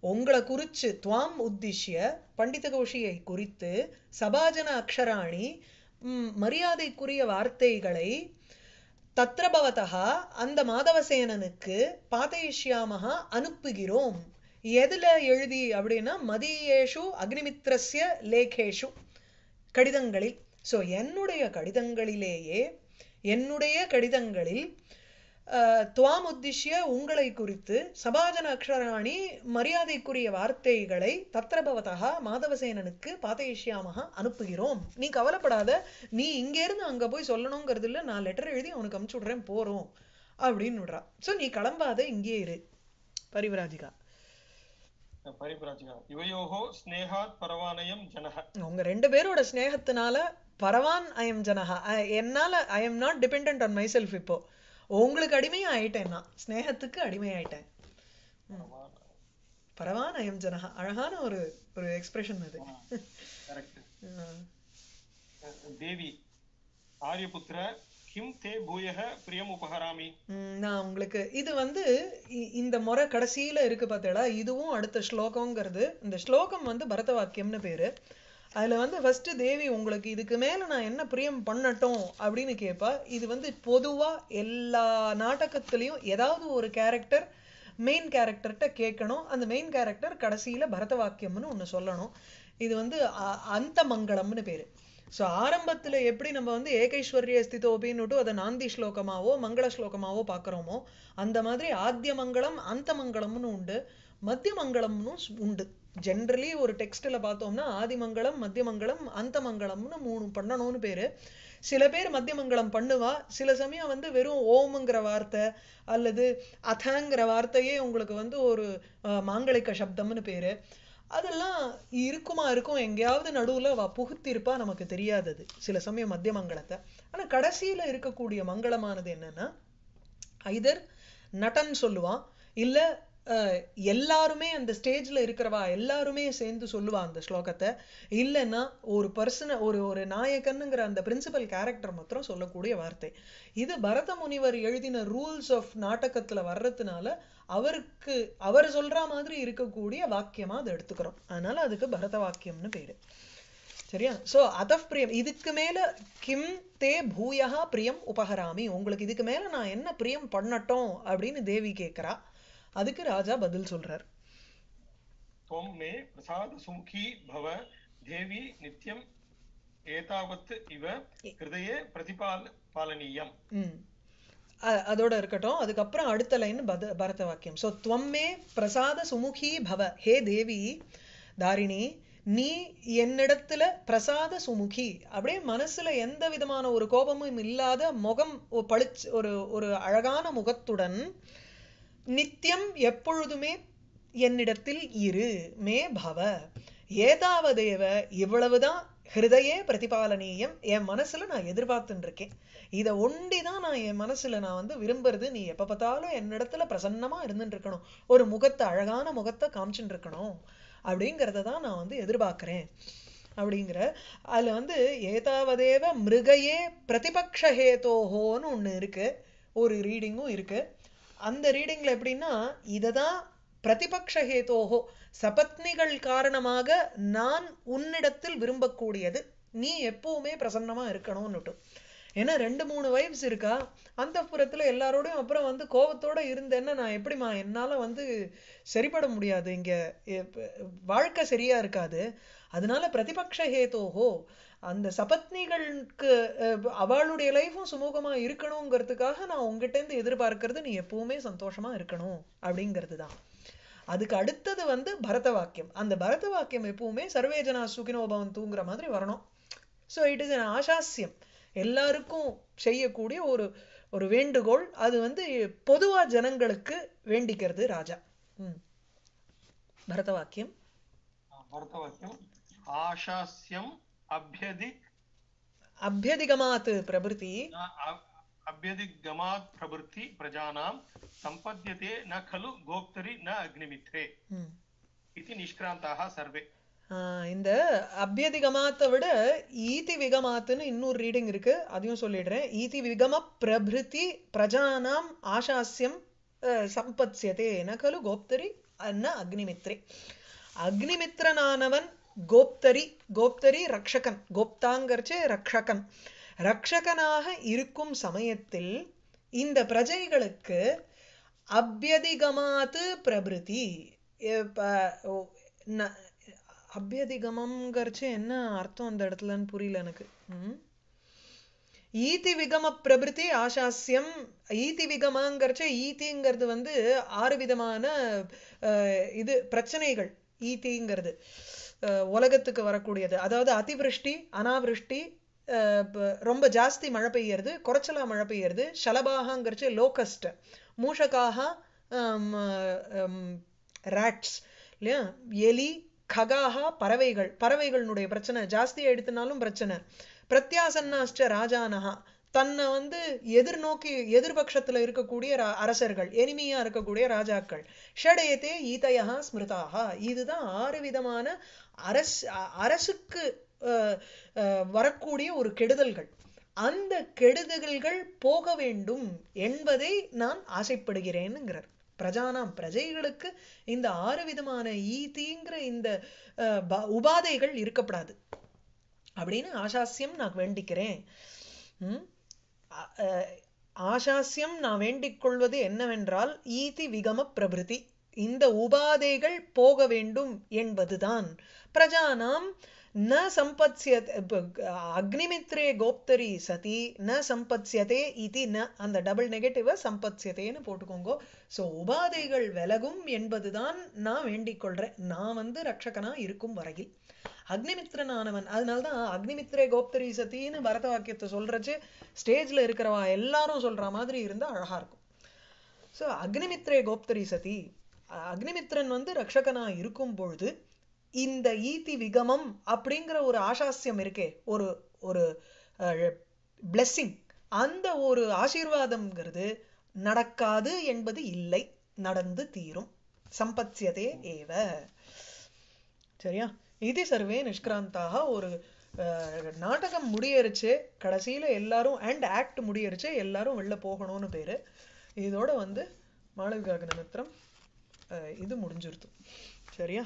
உங்களை குறிச்சு துவாம் உத்திஷ்ய பண்டித கோஷியை குறித்து சபாஜன அக்ஷராணி மரியாதைக்குரிய வார்த்தைகளை தத்ர பவதா அந்த மாதவசேனனுக்கு பாதயிஷ்யாமஹா அனுப்புகிறோம். எதுல எழுதி அப்படின்னா மதியேஷு அக்னிமித்ரஸ்ய லேகேஷு கடிதங்களில். சோ என்னுடைய கடிதங்களிலேயே என்னுடைய கடிதங்களில் துவாம் துவாமுத்திஷ்ய உங்களை குறித்து சபாஜன அக்ஷராணி மரியாதைக்குரிய வார்த்தைகளை தத்ரபவதா மாதவசேனனுக்கு பாதயிஷ்யாமகா அனுப்புகிறோம். நீ கவலைப்படாத நீ இங்கேருந்து அங்கே போய் சொல்லணுங்கிறது இல்லை நான் லெட்டர் எழுதி அவனுக்கு அமுச்சு விட்றேன் போகிறோம் அப்படின்னு விடுறா. ஸோ நீ கிளம்பாத இங்கே இரு. பரிவராஜிகா. உங்க ரெண்டு பேரோட ஸ்னேகத்தினால பரவான் ஐ எம் ஜனஹா. என்னால I am not depend on myself இப்போ. உங்களுக்கு அடிமையும் ஆயிட்டேன் நான். ஸ்நேகத்துக்கு அடிமையாயிட்டேன். பரவான எம் ஜனஹா அழகான ஒரு ஒரு எக்ஸ்பிரஷன் அது. தேவி ஆரியபுத்திர கிம் தே பூயக பிரியம் உபகராமி. நான் உங்களுக்கு இது வந்து இந்த முறை கடைசியில இருக்கு பார்த்தேடா இதுவும் அடுத்த ஸ்லோகங்கிறது இந்த ஸ்லோகம் வந்து பரத வாக்கியம்னு பேரு. அதில் வந்து ஃபர்ஸ்ட் தேவி உங்களுக்கு இதுக்கு மேலே நான் என்ன பிரியம் பண்ணட்டும் அப்படின்னு கேட்பா இது வந்து பொதுவாக எல்லா நாடகத்துலேயும் ஏதாவது ஒரு கேரக்டர் மெயின் கேரக்டர்கிட்ட கேட்கணும். அந்த மெயின் கேரக்டர் கடைசியில் பரத வாக்கியம்னு ஒன்று சொல்லணும். இது வந்து அ- அந்த மங்களம்னு பேர். ஸோ ஆரம்பத்தில் எப்படி நம்ம வந்து ஏகைஸ்வர்ய ஸ்திதோபின்னுட்டு அதை நாந்தி ஸ்லோகமாவோ மங்கள ஸ்லோகமாவோ பார்க்குறோமோ அந்த மாதிரி ஆத்திய மங்களம் அந்த மங்களம்னு உண்டு. மத்திய மங்களம்னு ஸ்- உண்டு. ஜென்ரலி ஒரு டெக்ஸ்டில் பார்த்தோம்னா ஆதிமங்கலம் மத்தியமங்கலம் அந்தமங்கலம்னு மூணு பண்ணணும்னு பேரு. சில பேர் மத்தியமங்கலம் பண்ணுவா. சில சமயம் வந்து வெறும் ஓம்ங்கிற வார்த்தை அல்லது அதங்கிற வார்த்தையே உங்களுக்கு வந்து ஒரு மாங்கலிக்க மாங்கலிக சப்தம்னு பேர். அதெல்லாம் இருக்குமா இருக்கும்? எங்கேயாவது நடுவில் வா புகுத்திருப்பா நமக்கு தெரியாதது சில சமயம் மத்திய ஆனால் கடைசியில் இருக்கக்கூடிய மங்களமானது என்னன்னா ஐதர் நடன் சொல்லுவான் இல்லை எல்லாருமே அந்த ஸ்டேஜில் இருக்கிறவா எல்லாருமே சேர்ந்து சொல்லுவா அந்த ஸ்லோகத்தை. இல்லைன்னா ஒரு பர்சனை ஒரு ஒரு நாயகனுங்கிற அந்த பிரின்சிபல் கேரக்டர் மாத்திரம் சொல்லக்கூடிய வார்த்தை. இது பரத முனிவர் எழுதின ரூல்ஸ் ஆஃப் நாடகத்தில் வர்றதுனால அவருக்கு அவர் சொல்ற மாதிரி இருக்கக்கூடிய வாக்கியமாக அதை எடுத்துக்கிறோம். அதனால அதுக்கு பரத வாக்கியம்னு பேரு. சரியா? ஸோ அத பிரியம் இதுக்கு மேல கிம் தே பூயஹா பிரியம் உபஹராமி. உங்களுக்கு இதுக்கு மேல நான் என்ன பிரியம் பண்ணட்டும் அப்படின்னு தேவி கேட்குறா அதுக்கு ராஜா பதில் சொல்றார் त्वं मे प्रसादसुमुखी भव देवी नित्यम् एतावत् इव हृदये प्रतिपाल पालनीयम् ம் அ- அதோட இருக்கட்டும் அதுக்கப்புறம் அடுத்த லைன் பத பரத வாக்கியம் சோ துவம்மே பிரசாத சுமுகி பவ ஹே தேவி தாரிணி நீ என்னிடத்துல பிரசாத சுமுகி அப்படியே மனசுல எந்த விதமான ஒரு கோபமும் இல்லாத முகம் ஒ- பளிச் ஒரு ஒரு அழகான முகத்துடன் நித்தியம் எப்பொழுதுமே என்னிடத்தில் இரு மே பவ. ஏதாவதேவ இவ்வளவுதான் ஹிருதயே பிரதிபாலனீயம். என் மனசுல நான் எதிர்பார்த்துட்டு இருக்கேன். இத ஒண்டிதான் நான் என் மனசுல நான் வந்து விரும்புறது. நீ எப்ப பார்த்தாலும் என்னிடத்துல பிரசன்னமா இருந்துட்டு இருக்கணும். ஒரு முகத்தை அழகான முகத்தை காமிச்சுட்டு இருக்கணும். அப்படிங்கறத தான் நான் வந்து எதிர்பார்க்கிறேன். அப்படிங்கிற அதுல வந்து ஏதாவதேவ மிருகையே பிரதிபக்ஷஹேதோஹோன்னு ஒண்ணு இருக்கு. ஒரு ரீடிங்கும் இருக்கு. அந்த ரீடிங்ல எப்படின்னா இததான் பிரதிபக்ஷஹேதோஹோ சபத்னிகள் காரணமாக நான் உன்னிடத்தில் விரும்பக்கூடியது. நீ எப்பவுமே பிரசன்னமா இருக்கணும்னுட்டு ஏன்னா ரெண்டு மூணு வைப்ஸ் இருக்கா? அந்த புறத்தில் எல்லாரோடையும் அப்புறம் வந்து கோபத்தோடு இருந்தேன்னா நான் எப்படிம்மா என்னால் வந்து சரிப்பட முடியாது? இங்கே வாழ்க்கை சரியாக இருக்காது. அதனால பிரதிபக்ஷ ஹேதோஹோ அந்த சபத்னிகளுக்கு அவளுடைய லைஃபும் சுமூகமாக இருக்கணுங்கிறதுக்காக நான் உங்ககிட்டருந்து எதிர்பார்க்கறது நீ எப்பவுமே சந்தோஷமாக இருக்கணும் அப்படிங்கிறது தான். அதுக்கு அடுத்தது வந்து பரத வாக்கியம் அந்த பரத வாக்கியம் எப்பவுமே சர்வேஜனா சுகினோபவன் தூங்குற மாதிரி வரணும். ஸோ இட் இஸ் அன் ஆசாஸ்யம். எல்லாருக்கும் செய்யக்கூடிய ஒரு ஒரு வேண்டுகோள். அது வந்து பொதுவா ஜனங்களுக்கு வேண்டிக்கிறது ராஜா. பரத வாக்கியம் பரத வாக்கியம் ஆஷாஸ்யம் அபியதி. அபியதிகமாத் பிரபுதி அபியதிகமாத் பிரபுத்தி பிரஜானாம். சம்பத்தியதே ந கலு கோப்தரி ந அக்னிமித்ரே. இது நிஷ்கிராந்தாக சர்வே இந்த அபியதிகமாத்தை விட ஈதி விகமாத்துன்னு இன்னொரு ரீடிங் இருக்கு. அதையும் சொல்லிடுறேன். ஈதி விகம பிரபிருதி பிரஜானாம் ஆசாஸ்யம் சம்பத்சியதே சம்பத்ஸ்யதே. கலு கோப்தரி அன்ன அக்னிமித்ரி. அக்னிமித்ரனானவன் கோப்தரி கோப்தரி ரக்ஷகன். கோப்தாங்கர்ச்சே ரக்ஷகன். ரக்ஷகனாக இருக்கும் சமயத்தில் இந்த பிரஜைகளுக்கு அபியதிகமாத்து பிரபிருதி. அபியதிகமம்ங்கிறச்சு என்ன அர்த்தம் அந்த இடத்துலன்னு புரியல எனக்கு. ம்? ஈதி விகம பிரபிருதி ஆசாஸ்யம். ஈதி விகமங்கிறச்ச ஈதிங்கிறது வந்து ஆறு விதமான இது பிரச்சனைகள். ஈதிங்கிறது உலகத்துக்கு வரக்கூடியது. அதாவது அதிவிருஷ்டி அனாவிருஷ்டி ரொம்ப ஜாஸ்தி மழை பெய்யறது குறைச்சலா மழை பெய்யறது ஷலபாகங்கிறச்சு லோகஸ்ட். மூஷகாக ராட்ஸ் இல்லையா? எலி ககாக பறவைகள். பறவைகளினுடைய பிரச்சனை. ஜாஸ்தி எடுத்துனாலும் பிரச்சனை. பிரத்யாசன்னாஷ்ட ராஜானஹா. தன்னை வந்து எதிர்நோக்கி எதிர்பட்சத்துல இருக்கக்கூடிய அரசர்கள். எனிமியா இருக்கக்கூடிய ராஜாக்கள். ஷடயத்தே ஈதயா ஸ்மிருதாக இதுதான் ஆறு விதமான அரசு அரசுக்கு அஹ், அஹ், வரக்கூடிய ஒரு கெடுதல்கள். அந்த கெடுதல்கள் போக வேண்டும் என்பதை நான் ஆசைப்படுகிறேனுங்கிறார் பிரஜானாம் பிரஜைகளுக்கு இந்த ஆறு விதமான ஈதிங்கிற இந்த உபாதைகள் இருக்கப்படாது. அப்படின்னு ஆசாசியம் நான் வேண்டிக்கிறேன். அஹ், ஆசாசியம் நான் வேண்டிக் கொள்வது என்னவென்றால் ஈதி விகம பிரபிருதி. இந்த உபாதைகள் போக வேண்டும் என்பதுதான். பிரஜானாம் ந சம்பத்ஸ்யத் அக்னிமித்ரே கோப்தரி சதி ந சம்பத்ஸ்யதே இதி ந அந்த டபுள் நெகட்டிவ சம்பத்ஸ்யதேன்னு போட்டுக்கோங்க. சோ உபாதைகள் விலகும் என்பதுதான் நான் வேண்டிக் கொள்றேன். நான் வந்து ரட்சகனா இருக்கும் வரையில். அக்னிமித்ரனானவன் அதனாலதான் அக்னிமித்ரே கோப்தரி சதின்னு பரத வாக்கியத்தை சொல்றச்சு ஸ்டேஜ்ல இருக்கிறவா எல்லாரும் சொல்ற மாதிரி இருந்தா அழகா இருக்கும். சோ அக்னிமித்ரே கோப்தரி சதி அக்னிமித்ரன் வந்து ரக்ஷகனா இருக்கும் பொழுது இந்த ஈதி விகமம் அப்படிங்கிற ஒரு ஆசாஸ்யம் இருக்கே. ஒரு ஒரு பிளெஸ்ஸிங் அந்த ஒரு ஆசீர்வாதம்ங்கிறது நடக்காது என்பது இல்லை. நடந்து தீரும். சம்பத்யதே ஏவ. சரியா? இது சர்வே நிஷ்கிராந்தாக ஒரு அஹ், நாடகம் முடியறிச்சு கடைசியில எல்லாரும் அண்ட் ஆக்ட் முடியறிச்சு எல்லாரும் வெளில போகணும்னு பேரு. இதோட வந்து மாளவிகாக நிமித்திரம் அஹ், இது முடிஞ்சிருது. சரியா?